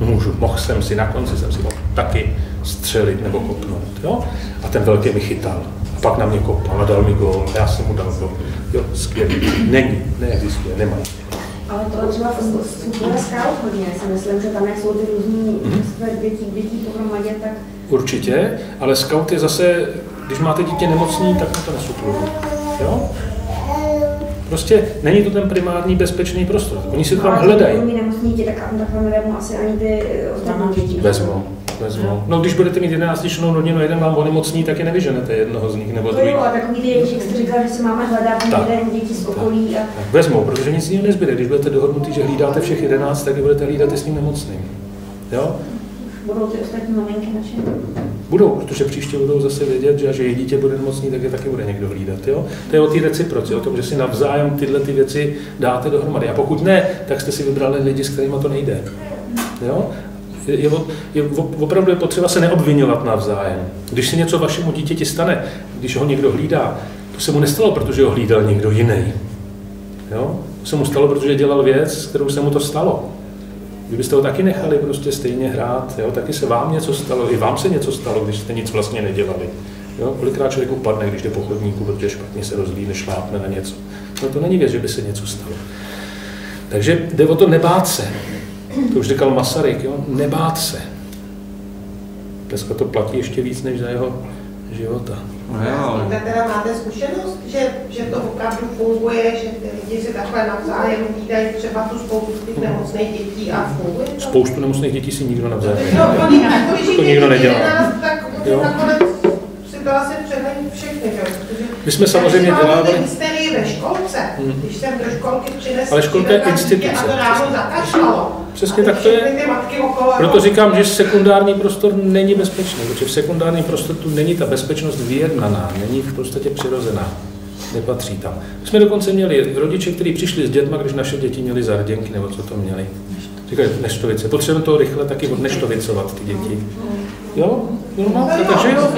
Můžu, mohl jsem si, na konci jsem si mohl taky střelit nebo kopnout. Jo? A ten velký mi chytal. A pak na mě kopal a dal mi gól. A já jsem mu dal gól. Jo, skvělý. Není, neexistuje, nemají. Ale to třeba v scout hodně, si myslím, že tam, jak jsou ty různý mm-hmm. dětí, dětí pohromadě, tak... Určitě, ale scout je zase, když máte dítě nemocný, tak to nesupluje. Jo? Prostě není to ten primární bezpečný prostor. Oni si to tam hledají. nemocní děti, tak takhle nevezmu asi ani ty ostatní děti. Vezmou. Vezmou. No když budete mít 11 členů rodinu, jeden vám onemocní, tak je nevyženete jednoho z nich nebo druhý. Jo, a takový ty jak jste říkal, že si máme hledat jeden děti z okolí. A... Tak, vezmou, protože nic jiného nezbyde. Když budete dohodnutí, že hlídáte všech 11, tak je budete hlídat i s tím nemocným. Jo? Budou ty ostatní maminky naše? Budou, protože příště budou zase vědět, že, že jejich dítě bude nemocný, tak je taky bude někdo hlídat. Jo? To je o té reciproci, o tom, že si navzájem tyhle ty věci dáte dohromady. A pokud ne, tak jste si vybrali lidi, s kterými to nejde. Jo? je, je opravdu je potřeba se neobvinovat navzájem. Když se něco vašemu dítěti stane, když ho někdo hlídá, to se mu nestalo, protože ho hlídal někdo jiný. Jo? To se mu stalo, protože dělal věc, kterou se mu to stalo. Kdybyste ho taky nechali prostě stejně hrát, jo? taky se vám něco stalo, i vám se něco stalo, když jste nic vlastně nedělali. Jo? Kolikrát člověk upadne, když jde po chodníku, protože špatně se rozlíne, šlápne na něco. No to není věc, že by se něco stalo. Takže jde o to nebát se. To už říkal Masaryk, jo? nebát se. Dneska to platí ještě víc než za jeho života. No jo, ale... teda máte zkušenost, že, že to opravdu funguje, že ty lidi si takhle navzájem vídají třeba tu spoustu těch nemocných dětí a funguje to? Spoustu nemocných dětí si nikdo navzájem no, to, to, to nikdo nedělá. Tak nakonec si to asi přehlení všechny, že? My jsme samozřejmě dělávali... ve školce, hmm. když jsem do školky přinesl... Ale školka je instituce. A to zakašlalo. Přesně tak to je. Proto říkám, že sekundární prostor není bezpečný, protože v sekundárním prostoru není ta bezpečnost vyjednaná, není v podstatě přirozená. Nepatří tam. My jsme dokonce měli rodiče, kteří přišli s dětma, když naše děti měly zarděnky nebo co to měli. Říkali, neštovice. Potřebujeme to rychle taky odneštovicovat ty děti. Jo, normálně, takže jo.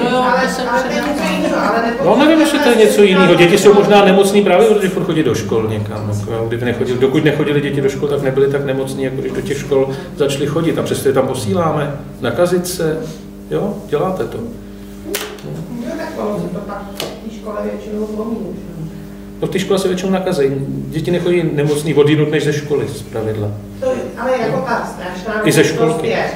No nevím, jestli to je něco jiného. Děti jsou možná nemocní právě, protože furt chodí do škol někam. Jako, kdyby nechodili, dokud nechodili děti do škol, tak nebyly tak nemocní, jako když do těch škol začali chodit. A přesto je tam posíláme, nakazit se. Jo, děláte to. No tak to pak v No té škole se většinou nakazejí. Děti nechodí nemocný od než ze školy z pravidla. To, ale jako ta strašná I ze školky. Je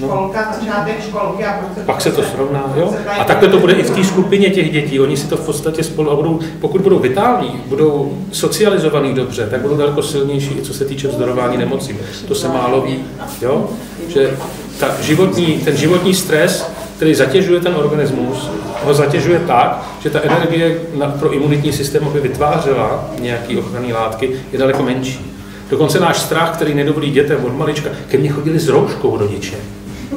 No. školka, začátek školky a pak pak se to srovná. Jo? A takhle to bude i v té skupině těch dětí. Oni si to v podstatě spolu, a budou, pokud budou vitální, budou socializovaný dobře, tak budou daleko silnější, i co se týče vzdorování nemocí. To se málo ví, jo? že ta životní, ten životní stres, který zatěžuje ten organismus, ho zatěžuje tak, že ta energie na, pro imunitní systém, aby vytvářela nějaké ochranné látky, je daleko menší. Dokonce náš strach, který nedovolí dětem od malička, ke mně chodili s rouškou rodiče.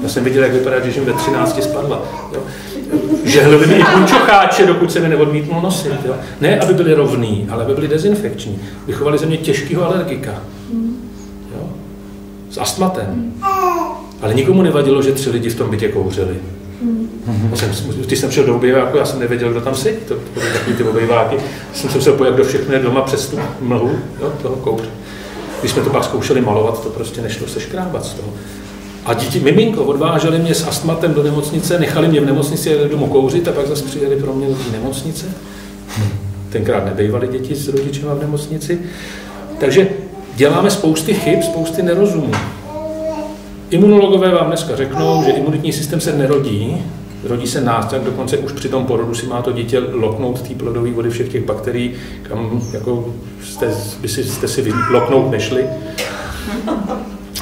Já jsem viděl, jak vypadá, když jim ve 13 spadla. Jo. Žehlili mi i punčocháče, dokud se mi neodmítnul nosit. Jo. Ne, aby byli rovný, ale aby byli dezinfekční. Vychovali ze mě těžkého alergika. Jo. S astmatem. Ale nikomu nevadilo, že tři lidi v tom bytě kouřili. Mm-hmm. Jsem, když jsem šel do obýváku, já jsem nevěděl, kdo tam sedí, to, to byly takový ty obýváky. Jsem se musel všechno je doma přes tu mlhu jo, toho kouře. Když jsme to pak zkoušeli malovat, to prostě nešlo se škrábat z toho. A děti, miminko, odváželi mě s astmatem do nemocnice, nechali mě v nemocnici jeli domů kouřit a pak zase přijeli pro mě do nemocnice. Tenkrát nebejvali děti s rodičema v nemocnici. Takže děláme spousty chyb, spousty nerozumů. Imunologové vám dneska řeknou, že imunitní systém se nerodí, rodí se nástroj, dokonce už při tom porodu si má to dítě loknout té plodové vody všech těch bakterií, kam jako jste, by si, jste si loknout nešli.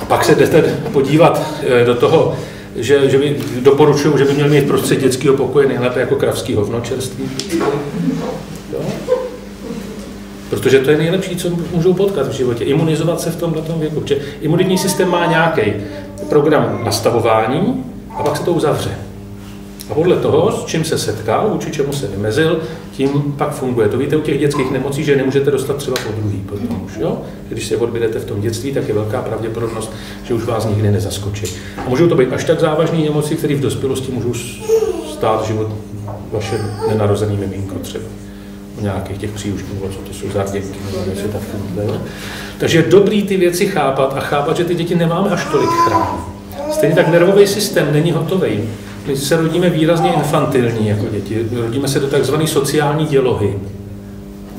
A pak se jdete podívat eh, do toho, že, že by doporučují, že by měl mít prostředí dětského pokoje nejlépe jako kravský hovno čerstvý. Jo? Protože to je nejlepší, co můžou potkat v životě. Imunizovat se v tomhle věku. Protože imunitní systém má nějaký program nastavování a pak se to uzavře. A podle toho, s čím se setkal, vůči čemu se vymezil, tím pak funguje. To víte u těch dětských nemocí, že nemůžete dostat třeba po druhý potom už. Jo? Když se odbydete v tom dětství, tak je velká pravděpodobnost, že už vás nikdy nezaskočí. A můžou to být až tak závažné nemoci, které v dospělosti můžou stát život vaše nenarozený miminko třeba. U nějakých těch příušků, co to jsou zarděnky, něco takového. Takže je dobrý ty věci chápat a chápat, že ty děti nemáme až tolik chránit. Stejně tak nervový systém není hotový. My se rodíme výrazně infantilní jako děti. Rodíme se do takzvané sociální dělohy.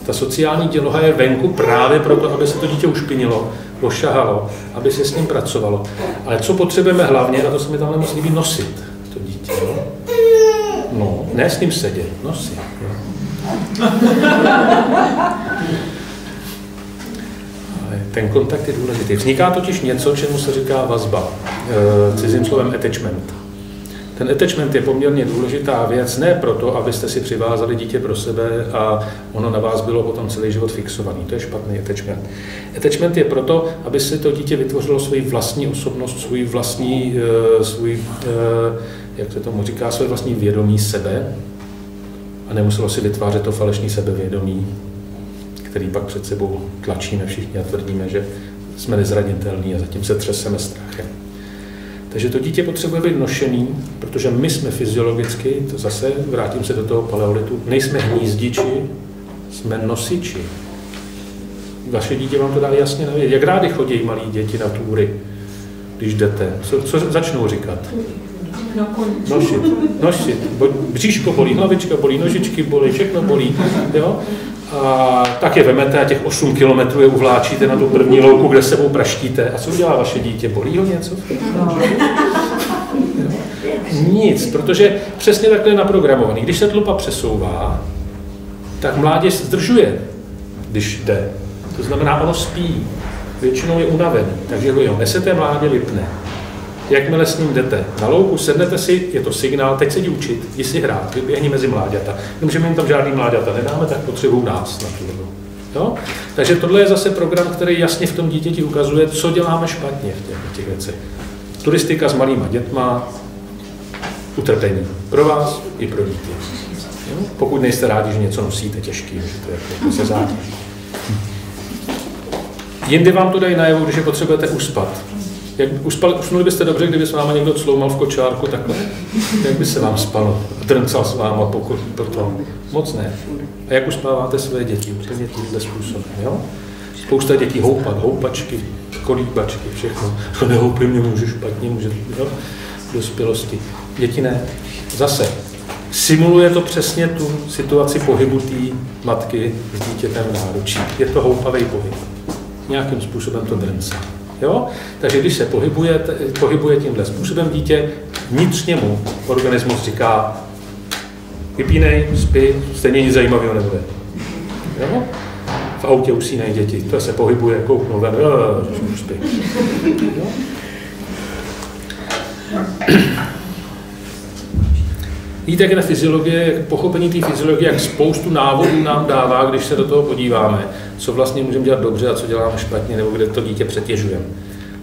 Ta sociální děloha je venku právě proto, aby se to dítě ušpinilo, ošahalo, aby se s ním pracovalo. Ale co potřebujeme hlavně, a to se mi tam moc líbí, nosit to dítě. No, no ne s ním sedět, nosit. Jo. Ten kontakt je důležitý. Vzniká totiž něco, čemu se říká vazba, eh, cizím slovem attachment. Ten attachment je poměrně důležitá věc, ne proto, abyste si přivázali dítě pro sebe a ono na vás bylo potom celý život fixovaný. To je špatný attachment. Attachment je proto, aby si to dítě vytvořilo svoji vlastní osobnost, svůj vlastní, eh, svůj, eh, jak se tomu říká, své vlastní vědomí sebe a nemuselo si vytvářet to falešné sebevědomí, který pak před sebou tlačíme všichni a tvrdíme, že jsme nezranitelní a zatím se třeseme strachem. Takže to dítě potřebuje být nošený, protože my jsme fyziologicky, to zase vrátím se do toho paleolitu, nejsme hnízdiči, jsme nosiči. Vaše dítě vám to dá jasně navědět. Jak rádi chodí malí děti na túry, když jdete? Co, co začnou říkat? Nošit, nošit. Bříško bolí, hlavička bolí, nožičky bolí, všechno bolí. Jo? A tak je vemete a těch 8 kilometrů je uvláčíte na tu první louku, kde sebou praštíte. A co udělá vaše dítě? Bolí ho něco? Nic, protože přesně takhle je naprogramovaný. Když se tlupa přesouvá, tak mládež zdržuje, když jde. To znamená, ono spí. Většinou je unavený, takže ho jo, nesete mládě vypne. Jakmile s ním jdete na louku, sednete si, je to signál, teď se jdi učit, jdi si hrát, vyběhni mezi mláďata. My jim tam žádný mláďata nedáme, tak potřebují nás na tu dobu. Jo? Takže tohle je zase program, který jasně v tom dítěti ukazuje, co děláme špatně v těch, těch věcech. Turistika s malýma dětma, utrpení. Pro vás i pro dítě. Jo? Pokud nejste rádi, že něco nosíte těžký, že to je jako se zátěž. Jindy vám to dají najevo, když je potřebujete uspat. Jak uspali, usnuli byste dobře, kdyby s váma někdo cloumal v kočárku takhle? Jak by se vám spalo? Drncal s váma pokud potom? Moc ne. A jak uspáváte své děti? Úplně tímhle způsobem, jo? Spousta dětí houpat, houpačky, kolíbačky, všechno. To nehoupím, nemůžu špatně, může, jo? Dospělosti. Děti ne. Zase, simuluje to přesně tu situaci pohybu té matky s dítětem v náručí. Je to houpavý pohyb. Nějakým způsobem to drncá. Jo? Takže když se pohybuje, pohybuje tímhle způsobem dítě, vnitřně mu organismus říká, vypínej, spí, stejně nic zajímavého nebude. Jo? V autě usínají děti, to se pohybuje, kouknou ven, eh, spí. Víte, Vidíte, jak na fyziologie, jak pochopení té fyziologie, jak spoustu návodů nám dává, když se do toho podíváme co vlastně můžeme dělat dobře a co děláme špatně, nebo kde to dítě přetěžujeme.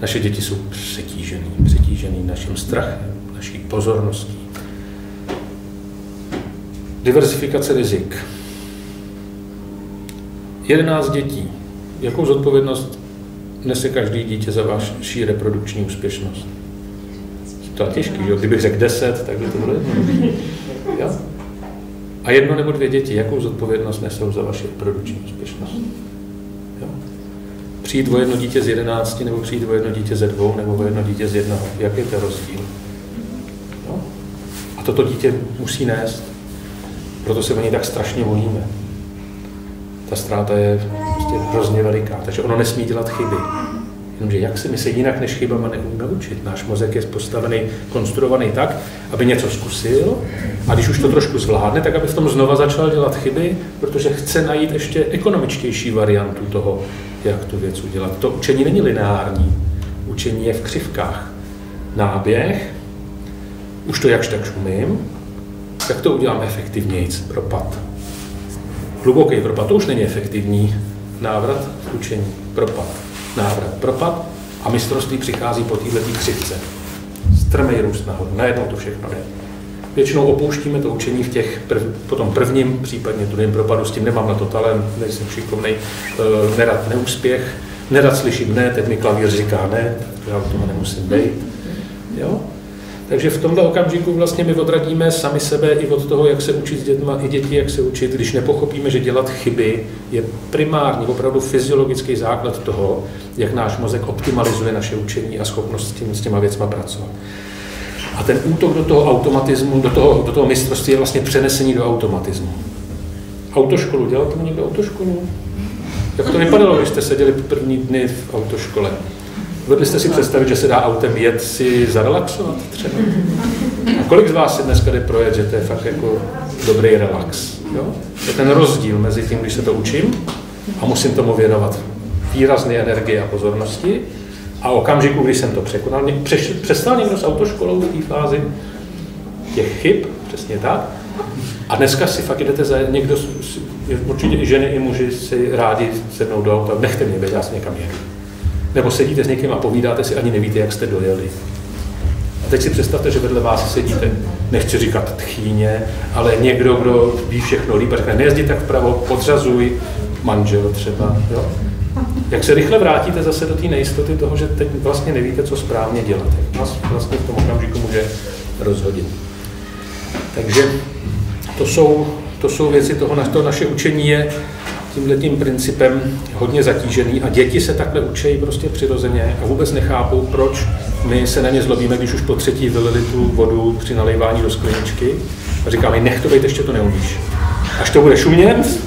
Naše děti jsou přetížený, přetížený naším strachem, naší pozorností. Diversifikace rizik. 11 dětí. Jakou zodpovědnost nese každý dítě za vaši reprodukční úspěšnost? To je těžký, že? Kdybych řekl 10, tak by to bylo. A jedno nebo dvě děti, jakou zodpovědnost nesou za vaši reprodukční úspěšnost? Jo? Přijít o jedno dítě z jedenácti, nebo přijít o jedno dítě ze dvou, nebo o jedno dítě z jednoho. Jaký je to rozdíl? Jo? A toto dítě musí nést. Proto se o něj tak strašně bojíme. Ta ztráta je prostě hrozně veliká, takže ono nesmí dělat chyby. Jenomže jak se my se jinak než chybama neumíme učit? Náš mozek je postavený, konstruovaný tak, aby něco zkusil a když už to trošku zvládne, tak aby v tom znova začal dělat chyby, protože chce najít ještě ekonomičtější variantu toho, jak tu věc udělat. To učení není lineární, učení je v křivkách. Náběh, už to jakž tak umím, jak to udělám efektivněji, propad. Hluboký propad, to už není efektivní. Návrat učení, propad návrat, propad a mistrovství přichází po této křivce. Strmej růst nahoru, najednou to všechno jde. Většinou opouštíme to učení v těch prv, potom prvním, případně druhém propadu, s tím nemám na to talent, nejsem šikovný, eh, nerad neúspěch, nerad slyším ne, teď mi klavír říká ne, já toho nemusím být. Jo? Takže v tomto okamžiku vlastně my odradíme sami sebe i od toho, jak se učit s dětma, i děti, jak se učit, když nepochopíme, že dělat chyby je primární, opravdu fyziologický základ toho, jak náš mozek optimalizuje naše učení a schopnost s, tím, s těma věcma pracovat. A ten útok do toho automatismu, do toho, do toho mistrovství je vlastně přenesení do automatismu. Autoškolu, dělal to někdo autoškolu? Jak to vypadalo, když jste seděli první dny v autoškole? Dovedli jste si představit, že se dá autem jet si zarelaxovat třeba? A kolik z vás si dneska jde projet, že to je fakt jako dobrý relax? Jo? Je ten rozdíl mezi tím, když se to učím a musím tomu věnovat výrazné energie a pozornosti a okamžiku, když jsem to překonal, přestal někdo s autoškolou v té fázi těch chyb, přesně tak, a dneska si fakt jdete za někdo, určitě i ženy, i muži si rádi sednou do auta, nechte mě já si někam jedu. Nebo sedíte s někým a povídáte si, ani nevíte, jak jste dojeli. A teď si představte, že vedle vás sedíte, nechci říkat tchýně, ale někdo, kdo ví všechno líp řekne, nejezdi tak vpravo, podřazuj, manžel třeba. Jo? Jak se rychle vrátíte zase do té nejistoty toho, že teď vlastně nevíte, co správně dělat. Jak vás vlastně v tom okamžiku může rozhodit. Takže to jsou, to jsou věci toho, to naše učení je tímhletím principem hodně zatížený a děti se takhle učí prostě přirozeně a vůbec nechápou, proč my se na ně zlobíme, když už po třetí vylili tu vodu při nalejvání do skleničky a říkáme, nech to být, ještě to neumíš. Až to bude šumět,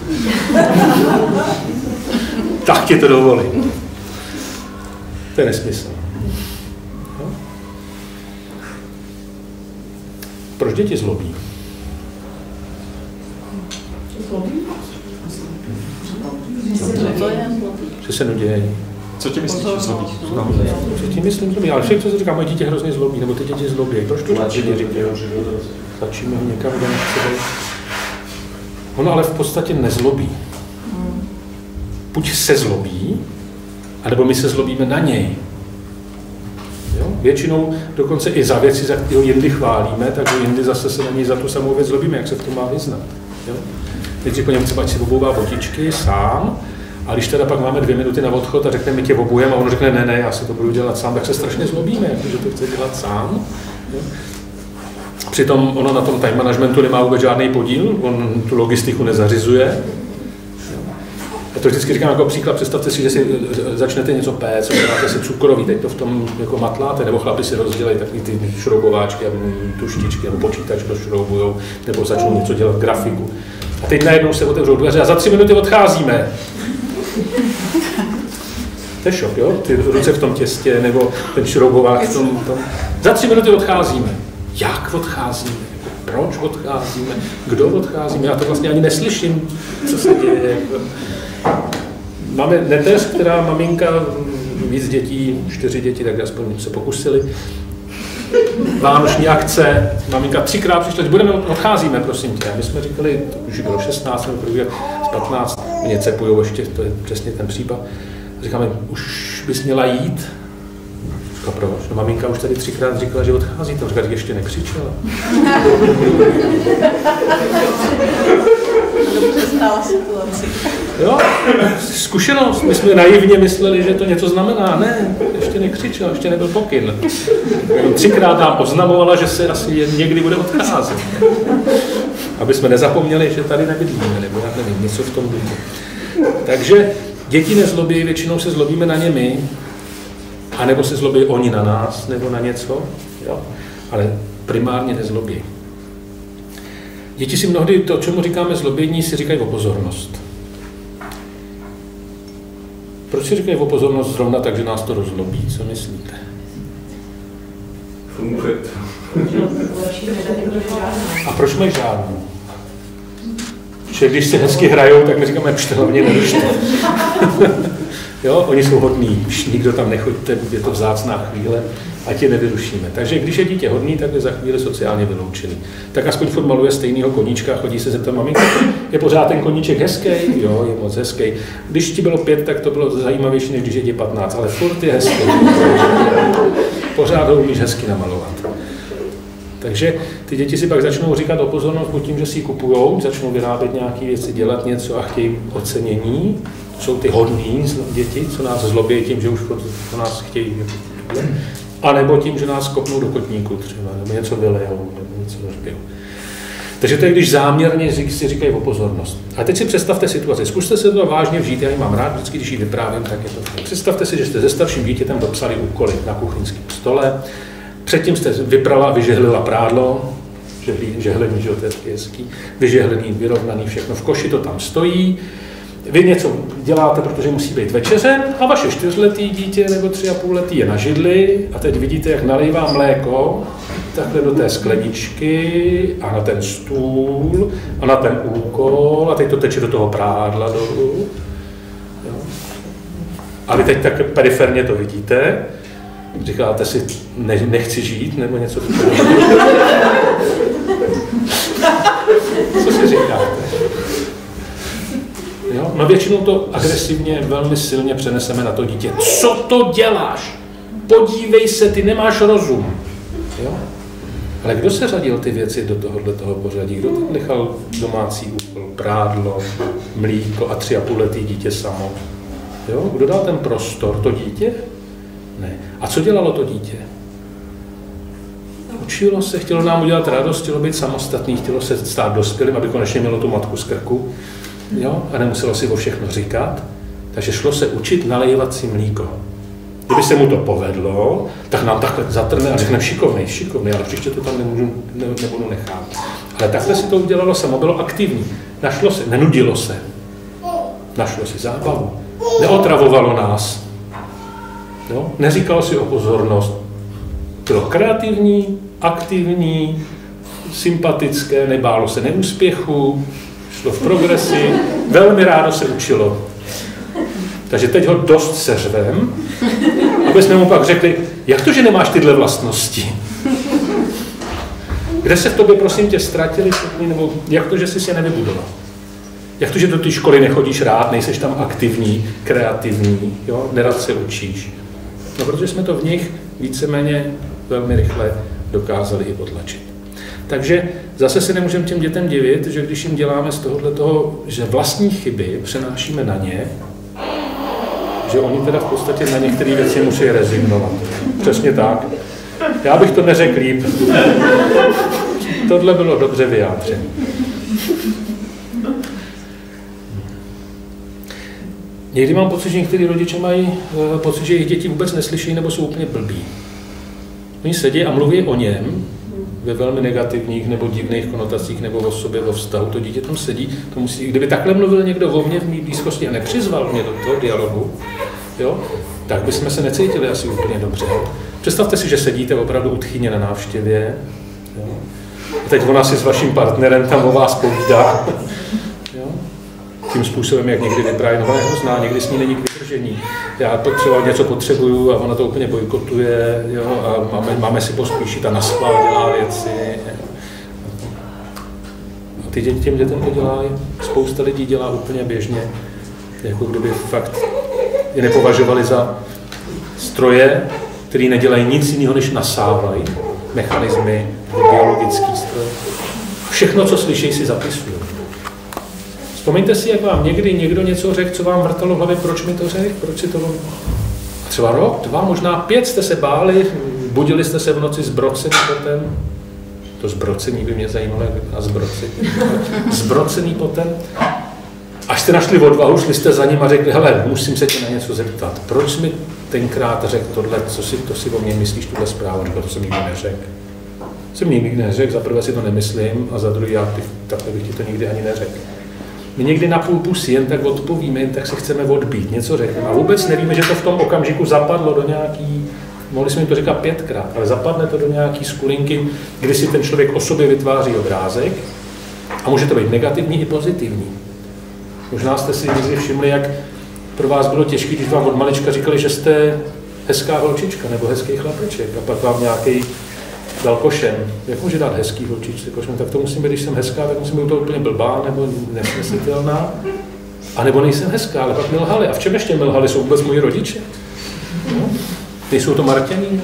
tak ti to dovolím. To je nesmysl. No? Proč děti zlobí? Zlobí? Co se nudějí? Co ti myslíš, že zlobí? Co ti myslím, zlobí? Ale všechno, co se říká, moje dítě hrozně zlobí, nebo ty děti zlobí. Proč to radši neříkají? Tlačíme ho někam, kde nechce být. Ono ale v podstatě nezlobí. Buď se zlobí, anebo my se zlobíme na něj. Jo? Většinou dokonce i za věci, za které ho jindy chválíme, tak ho jindy zase se na něj za tu samou věc zlobíme, jak se v tom má vyznat. Jo? Nejdřív po něm třeba, si obouvá botičky sám, a když teda pak máme dvě minuty na odchod a řekne, my tě obujeme a on řekne, ne, ne, já si to budu dělat sám, tak se strašně zlobíme, jako, že to chce dělat sám. Přitom ono na tom time managementu nemá vůbec žádný podíl, on tu logistiku nezařizuje. Já to vždycky říkám jako příklad, představte si, že si začnete něco péct, dáte si cukroví, teď to v tom jako matláte, nebo chlapi si rozdělají takový ty šroubováčky, tuštičky, nebo počítač šroubujou, nebo začnou něco dělat grafiku. A teď najednou se otevřou dveře a za tři minuty odcházíme. To je šok, jo? Ty ruce v tom těstě, nebo ten šroubovák v tom, tom. Za tři minuty odcházíme. Jak odcházíme? Proč odcházíme? Kdo odcházíme? Já to vlastně ani neslyším, co se děje. Máme neteř, která maminka, víc dětí, čtyři děti, tak aspoň se pokusili. Vánoční akce, maminka třikrát přišla, budeme, odcházíme, prosím tě. My jsme říkali, to už bylo 16 nebo první, z 15, mě cepujou ještě, to je přesně ten případ. Říkáme, už bys měla jít? Říká, proč? No maminka už tady třikrát říkala, že odchází, to říká, ještě nekřičela. situaci. Jo, zkušenost. My jsme naivně mysleli, že to něco znamená. Ne, ještě nekřičel, ještě nebyl pokyn. Třikrát nám oznamovala, že se asi někdy bude odcházet. Aby jsme nezapomněli, že tady nebydlíme, nebo já nevím, něco v tom duchu. Takže děti nezlobí, většinou se zlobíme na ně my, anebo se zlobí oni na nás, nebo na něco, jo? ale primárně nezlobí. Děti si mnohdy to, čemu říkáme zlobění, si říkají o pozornost. Proč si říkají o pozornost zrovna tak, že nás to rozlobí? Co myslíte? Funguje to. A proč mají žádnou? Že když se hezky hrajou, tak my říkáme, že hlavně nerušte. jo, oni jsou hodní, už nikdo tam nechoďte, je to vzácná chvíle ať je nevyrušíme. Takže když je dítě hodný, tak je za chvíli sociálně vyloučený. Tak aspoň furt maluje stejného koníčka, chodí se zeptat maminka, je pořád ten koníček hezký? Jo, je moc hezký. Když ti bylo pět, tak to bylo zajímavější, než když je ti 15, ale furt je hezký. Pořád ho umíš hezky namalovat. Takže ty děti si pak začnou říkat o pozornost tím, že si ji kupujou, začnou vyrábět nějaké věci, dělat něco a chtějí ocenění. Jsou ty hodní děti, co nás zlobí tím, že už po nás chtějí a nebo tím, že nás kopnou do kotníku třeba, nebo něco vylejou, nebo něco rozbijou. Takže to je, když záměrně si říkají o pozornost. A teď si představte situaci. Zkuste se to vážně vžít, já ji mám rád, vždycky, když ji vyprávím, tak je to. Představte si, že jste se starším dítětem dopsali úkoly na kuchyňském stole, předtím jste vyprala, vyžehlila prádlo, žehlení, že to je hezký, vyžehlený, vyrovnaný, všechno v koši to tam stojí, vy něco děláte, protože musí být večeře a vaše čtyřletý dítě nebo tři a půl letý je na židli a teď vidíte, jak nalejvá mléko takhle do té skleničky a na ten stůl a na ten úkol a teď to teče do toho prádla dolů. A vy teď tak periferně to vidíte, říkáte si, ne, nechci žít, nebo něco Co si říkáte? No většinou to agresivně, velmi silně přeneseme na to dítě. Co to děláš? Podívej se, ty nemáš rozum. Jo? Ale kdo se řadil ty věci do tohohle toho pořadí? Kdo tam nechal domácí úkol, prádlo, mlíko a tři a půl letý dítě samo? Jo? Kdo dal ten prostor? To dítě? Ne. A co dělalo to dítě? Učilo se, chtělo nám udělat radost, chtělo být samostatný, chtělo se stát dospělým, aby konečně mělo tu matku z krku jo, a nemuselo si o všechno říkat, takže šlo se učit nalejvat si mlíko. Kdyby se mu to povedlo, tak nám takhle zatrne a řekne šikovný, šikovný, ale příště to tam nemůžu, ne, nebudu nechat. Ale takhle si to udělalo samo, bylo aktivní. Našlo se, nenudilo se. Našlo si zábavu. Neotravovalo nás. Jo? Neříkalo si o pozornost. Bylo kreativní, aktivní, sympatické, nebálo se neúspěchu, šlo v progresi, velmi rádo se učilo. Takže teď ho dost seřvem, aby jsme mu pak řekli, jak to, že nemáš tyhle vlastnosti? Kde se v tobě, prosím tě, ztratili nebo jak to, že jsi je nevybudoval? Jak to, že do té školy nechodíš rád, nejseš tam aktivní, kreativní, jo? nerad se učíš? No, protože jsme to v nich víceméně velmi rychle dokázali i potlačit. Takže zase si nemůžeme těm dětem divit, že když jim děláme z tohohle toho, že vlastní chyby přenášíme na ně, že oni teda v podstatě na některé věci musí rezignovat. Přesně tak. Já bych to neřekl líp. Tohle bylo dobře vyjádřeno. Někdy mám pocit, že někteří rodiče mají uh, pocit, že jejich děti vůbec neslyší nebo jsou úplně blbí. Oni sedí a mluví o něm, ve velmi negativních nebo divných konotacích nebo o sobě, o vztahu. To dítě tam sedí, to musí, kdyby takhle mluvil někdo o mně v mý blízkosti a nepřizval mě do toho dialogu, jo, tak bychom se necítili asi úplně dobře. Představte si, že sedíte opravdu u na návštěvě, jo, a teď ona si s vaším partnerem tam o vás povídá, tím způsobem, jak někdy vypráví, no hrozná, někdy s ní není k roztržení. Já potřeba, něco potřebuju a ona to úplně bojkotuje jo, a máme, máme si pospíšit a na dělá věci. A ty děti těm dětem to dělají, spousta lidí dělá úplně běžně, jako kdyby fakt je nepovažovali za stroje, které nedělají nic jiného, než nasávají mechanismy, biologický stroj. Všechno, co slyší, si zapisují. Vzpomeňte si, jak vám někdy někdo něco řekl, co vám vrtalo v hlavě, proč mi to řekl, proč si to... Třeba rok, dva, možná pět jste se báli, budili jste se v noci zbrocený potem. To zbrocení by mě zajímalo, jak vypadá zbrocení. Zbrocený potem. Až jste našli odvahu, šli jste za ním a řekli, hele, musím se tě na něco zeptat. Proč mi tenkrát řekl tohle, co si, to si o mě myslíš, tuhle zprávu? Říkal, to jsem nikdy neřekl. Jsem nikdy neřekl, za prvé si to nemyslím a za druhé, já bych, takhle bych ti to nikdy ani neřekl. My někdy na půl pusy jen tak odpovíme, jen tak se chceme odbít, něco řekneme a vůbec nevíme, že to v tom okamžiku zapadlo do nějaký, mohli jsme to říkat pětkrát, ale zapadne to do nějaký skulinky, kdy si ten člověk o sobě vytváří obrázek a může to být negativní i pozitivní. Možná jste si někdy všimli, jak pro vás bylo těžké, když vám od malička říkali, že jste hezká holčička nebo hezký chlapeček a pak vám nějaký dal košem. Jak může dát hezký holčičce košem? Tak to musím být, když jsem hezká, tak musím být to úplně blbá nebo nesmyslitelná. A nebo nejsem hezká, ale pak mi lhali. A v čem ještě mi lhali? Jsou vůbec moji rodiče? No? Nejsou to Martění?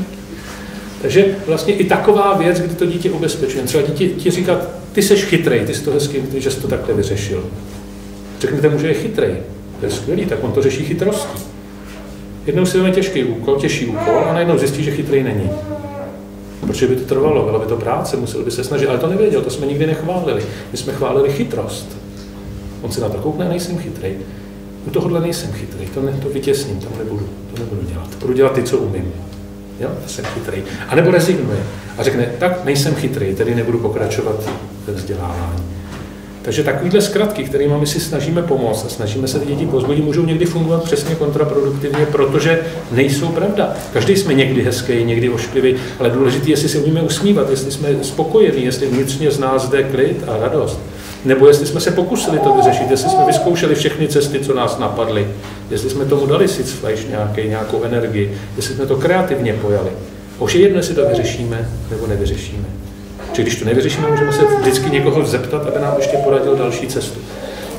Takže vlastně i taková věc, kdy to dítě ubezpečuje. Třeba dítě ti říkat, ty jsi chytrej, ty jsi to hezký, že jsi to takhle vyřešil. Řeknete mu, že je chytrej. To je skvělý, tak on to řeší chytrostí. Jednou si vezme těžký úkol, těžší úkol a najednou zjistí, že chytrý není. Protože by to trvalo, byla by to práce, musel by se snažit, ale to nevěděl, to jsme nikdy nechválili. My jsme chválili chytrost. On se na to koukne, nejsem chytrý. U tohohle nejsem chytrý, to, ne, to vytěsním, to nebudu, to nebudu dělat. Budu dělat ty, co umím. Jo, jsem chytrý. A nebo rezignuje a řekne, tak nejsem chytrý, tedy nebudu pokračovat ve vzdělávání. Takže takovýhle zkratky, kterými my si snažíme pomoct a snažíme se ty děti pozbudit, můžou někdy fungovat přesně kontraproduktivně, protože nejsou pravda. Každý jsme někdy hezký, někdy ošklivý, ale důležité je, jestli se umíme usmívat, jestli jsme spokojení, jestli vnitřně z nás jde klid a radost. Nebo jestli jsme se pokusili to vyřešit, jestli jsme vyzkoušeli všechny cesty, co nás napadly, jestli jsme tomu dali sicfleisch nějaký, nějakou energii, jestli jsme to kreativně pojali. Už je jedno, jestli to vyřešíme nebo nevyřešíme. Čili když to nevyřešíme, můžeme se vždycky někoho zeptat, aby nám ještě poradil další cestu.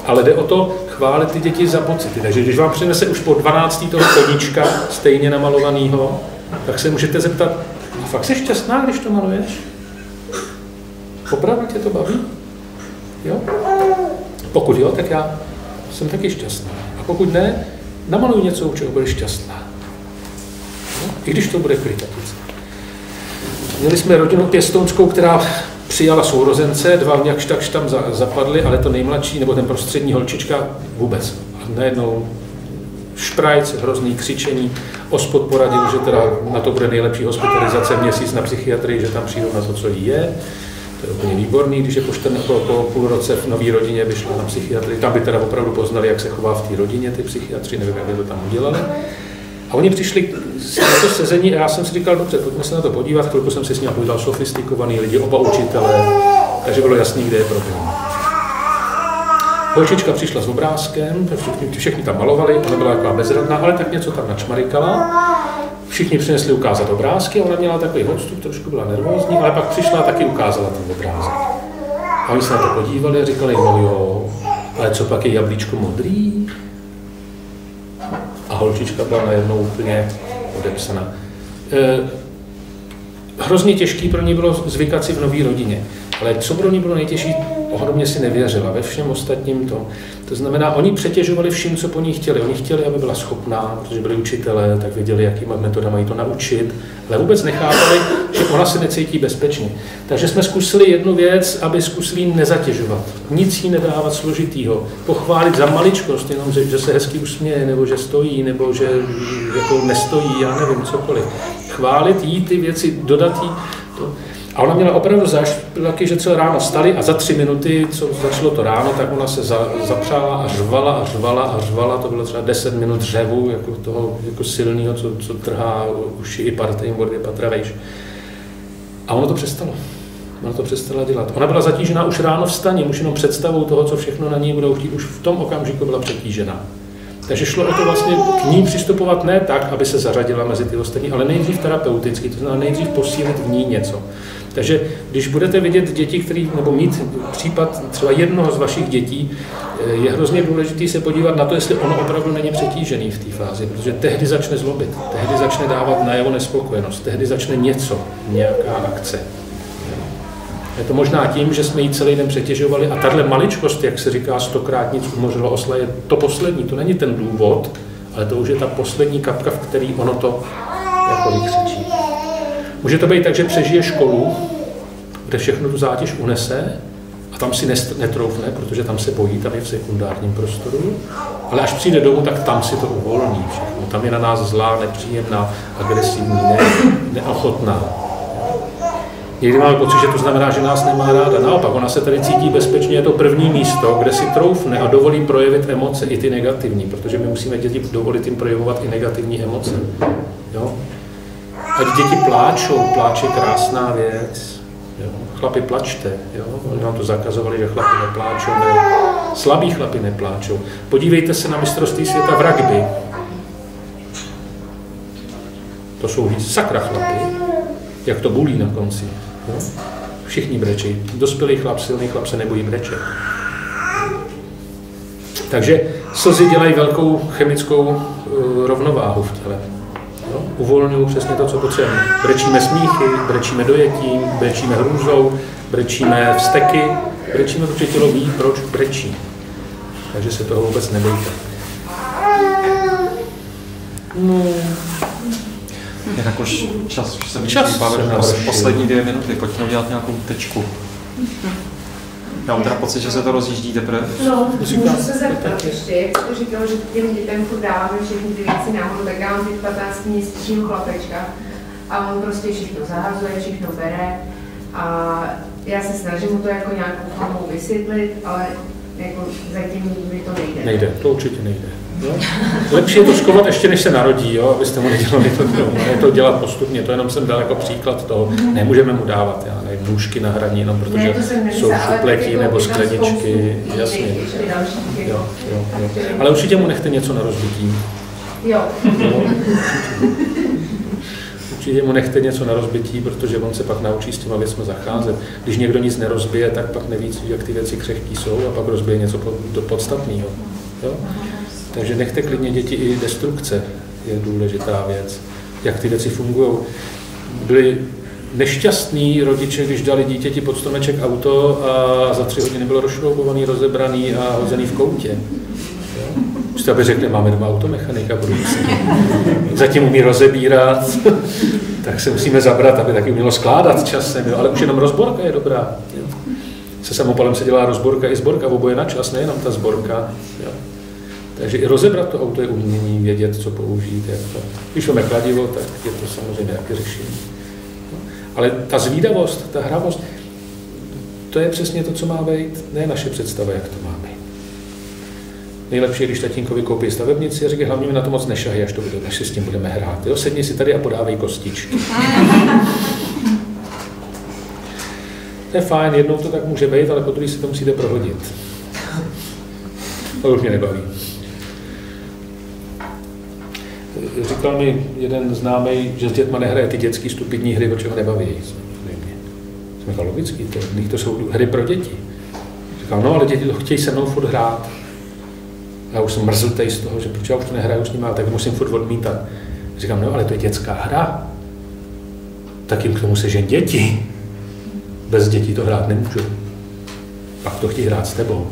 Ale jde o to chválit ty děti za pocity. Takže když vám přinese už po 12. toho koníčka, stejně namalovaného, tak se můžete zeptat, a fakt jsi šťastná, když to maluješ? Opravdu tě to baví? Jo? Pokud jo, tak já jsem taky šťastná. A pokud ne, namaluj něco, u čeho budeš šťastná. No? I když to bude kritatice. Měli jsme rodinu pěstounskou, která přijala sourozence, dva jakž takž tam zapadli, ale to nejmladší, nebo ten prostřední holčička vůbec. A najednou šprajc, hrozný křičení, ospod poradil, že teda na to bude nejlepší hospitalizace měsíc na psychiatrii, že tam přijdou na to, co jí je. To je úplně výborný, když je po, po, po půl roce v nové rodině vyšla na psychiatrii. Tam by teda opravdu poznali, jak se chová v té rodině ty psychiatři, nevím, jak by to tam udělali. A oni přišli z to sezení a já jsem si říkal, dobře, pojďme se na to podívat, chvilku jsem si s ním povídal, sofistikovaný lidi, oba učitelé, takže bylo jasný, kde je problém. Holčička přišla s obrázkem, všichni, všichni tam malovali, ona byla taková bezradná, ale tak něco tam načmarikala. Všichni přinesli ukázat obrázky, ona měla takový odstup, trošku byla nervózní, ale pak přišla a taky ukázala ten obrázek. A oni se na to podívali a říkali, no jo, ale co pak je jablíčko modrý? Holčička byla najednou úplně odepsaná. E, hrozně těžký pro ní bylo zvykat si v nové rodině. Ale co pro ní bylo nejtěžší, ohromně si nevěřila, ve všem ostatním to. To znamená, oni přetěžovali vším, co po ní chtěli. Oni chtěli, aby byla schopná, protože byli učitelé, tak věděli, jakýma metodama mají to naučit, ale vůbec nechápali, že ona se necítí bezpečně. Takže jsme zkusili jednu věc, aby zkusili nezatěžovat. Nic jí nedávat složitýho. Pochválit za maličkost, jenom že, že se hezky usměje, nebo že stojí, nebo že jako nestojí, já nevím, cokoliv. Chválit jí ty věci, dodat jí to. A ona měla opravdu taky, že celé ráno stali a za tři minuty, co začalo to ráno, tak ona se za, zapřála a řvala a řvala a řvala. To bylo třeba deset minut řevu, jako toho jako silného, co, co trhá uši i partej o dvě patra vejš. A ono to přestalo. Ona to přestala dělat. Ona byla zatížená už ráno vstaním, už jenom představou toho, co všechno na ní budou chtít. Už v tom okamžiku byla přetížená. Takže šlo o to vlastně k ní přistupovat ne tak, aby se zařadila mezi ty ostatní, ale nejdřív terapeuticky, to znamená nejdřív posílit v ní něco. Takže když budete vidět děti, který, nebo mít případ třeba jednoho z vašich dětí, je hrozně důležité se podívat na to, jestli ono opravdu není přetížený v té fázi, protože tehdy začne zlobit, tehdy začne dávat najevo nespokojenost, tehdy začne něco, nějaká akce. Je to možná tím, že jsme ji celý den přetěžovali a tahle maličkost, jak se říká, stokrát nic umořilo osla, je to poslední, to není ten důvod, ale to už je ta poslední kapka, v který ono to jako vykřičí. Může to být tak, že přežije školu, kde všechno tu zátěž unese a tam si netroufne, protože tam se bojí, tam je v sekundárním prostoru, ale až přijde domů, tak tam si to uvolní všechno. Tam je na nás zlá, nepříjemná, agresivní, ne, neochotná. Někdy máme pocit, že to znamená, že nás nemá ráda. Naopak, ona se tady cítí bezpečně, je to první místo, kde si troufne a dovolí projevit emoce, i ty negativní, protože my musíme děti dovolit jim projevovat i negativní emoce. Jo? Ať děti pláčou, pláč je krásná věc. Jo? Chlapi plačte, jo? Oni nám to zakazovali, že chlapi nepláčou, ne. Slabí chlapi nepláčou. Podívejte se na mistrovství světa v rugby. To jsou sakra chlapy, jak to bulí na konci. Jo? Všichni brečí. Dospělý chlap, silný chlap se nebojí brečet. Takže slzy dělají velkou chemickou uh, rovnováhu v těle. Jo? Uvolňují přesně to, co potřebujeme. Brečíme smíchy, brečíme dojetím, brečíme hrůzou, brečíme vsteky, brečíme, protože tělo ví, proč brečí. Takže se toho vůbec nebojte. No. Jinak už čas, už se čas poslední dvě minuty, pojďme udělat nějakou tečku. Já mám teda pocit, že se to rozjíždí teprve. No, můžu se zeptat ještě, jak jsi to říkal, že těm dětem furt dáváme všechny ty věci nahoru, tak já mám teď 15 měsíčního chlapečka a on prostě všechno zahazuje, všechno bere a já se snažím mu to jako nějakou formou vysvětlit, ale jako zatím mi to nejde. Nejde, to určitě nejde. No. Lepší je to skovat ještě, než se narodí, jo, abyste mu nedělali to doma. Je to dělat postupně, to jenom jsem dal jako příklad toho. Nemůžeme mu dávat, já nevím, nůžky na hraní, jenom protože ne, jsou šupleky jako nebo skleničky, jasně. Jo, jo, jo. Ale určitě mu nechte něco na rozbití. Jo. jo. Určitě mu nechte něco na rozbití, protože on se pak naučí s těma věcmi zacházet. Když někdo nic nerozbije, tak pak neví, jak ty věci křehký jsou a pak rozbije něco podstatného. Jo? Takže nechte klidně děti i destrukce je důležitá věc. Jak ty věci fungují. Byli nešťastní rodiče, když dali dítěti pod stromeček auto a za tři hodiny bylo rozšroubovaný, rozebraný a hozený v koutě. Prostě aby řekli, máme doma automechanika budoucí. Zatím umí rozebírat, tak se musíme zabrat, aby taky umělo skládat časem, jo. ale už jenom rozborka je dobrá. Jo. Se samopalem se dělá rozborka i zborka, oboje na čas, nejenom ta zborka. Jo. Takže i rozebrat to auto je umění, vědět, co použít. Jak to. Když máme kladivo, tak je to samozřejmě nějaké řešení. No. Ale ta zvídavost, ta hravost, to je přesně to, co má být, ne naše představa, jak to má být. Nejlepší je, když tatínkovi koupí stavebnici a říká, hlavně mi na to moc nešahy, až, to bude, až si s tím budeme hrát. Jo, sedni si tady a podávej kostičky. to je fajn, jednou to tak může být, ale potom si to musíte prohodit. To už mě nebaví. Říkal mi jeden známý, že s dětma nehraje ty dětské stupidní hry, protože ho nebaví. Jsem říkal, logicky, to, to jsou hry pro děti. Říkal, no ale děti to chtějí se mnou furt hrát. Já už jsem mrzutej z toho, že proč já už to nehraju s nimi, tak musím furt odmítat. Říkám, no ale to je dětská hra. Tak jim k tomu sežen děti. Bez dětí to hrát nemůžu. Pak to chtějí hrát s tebou.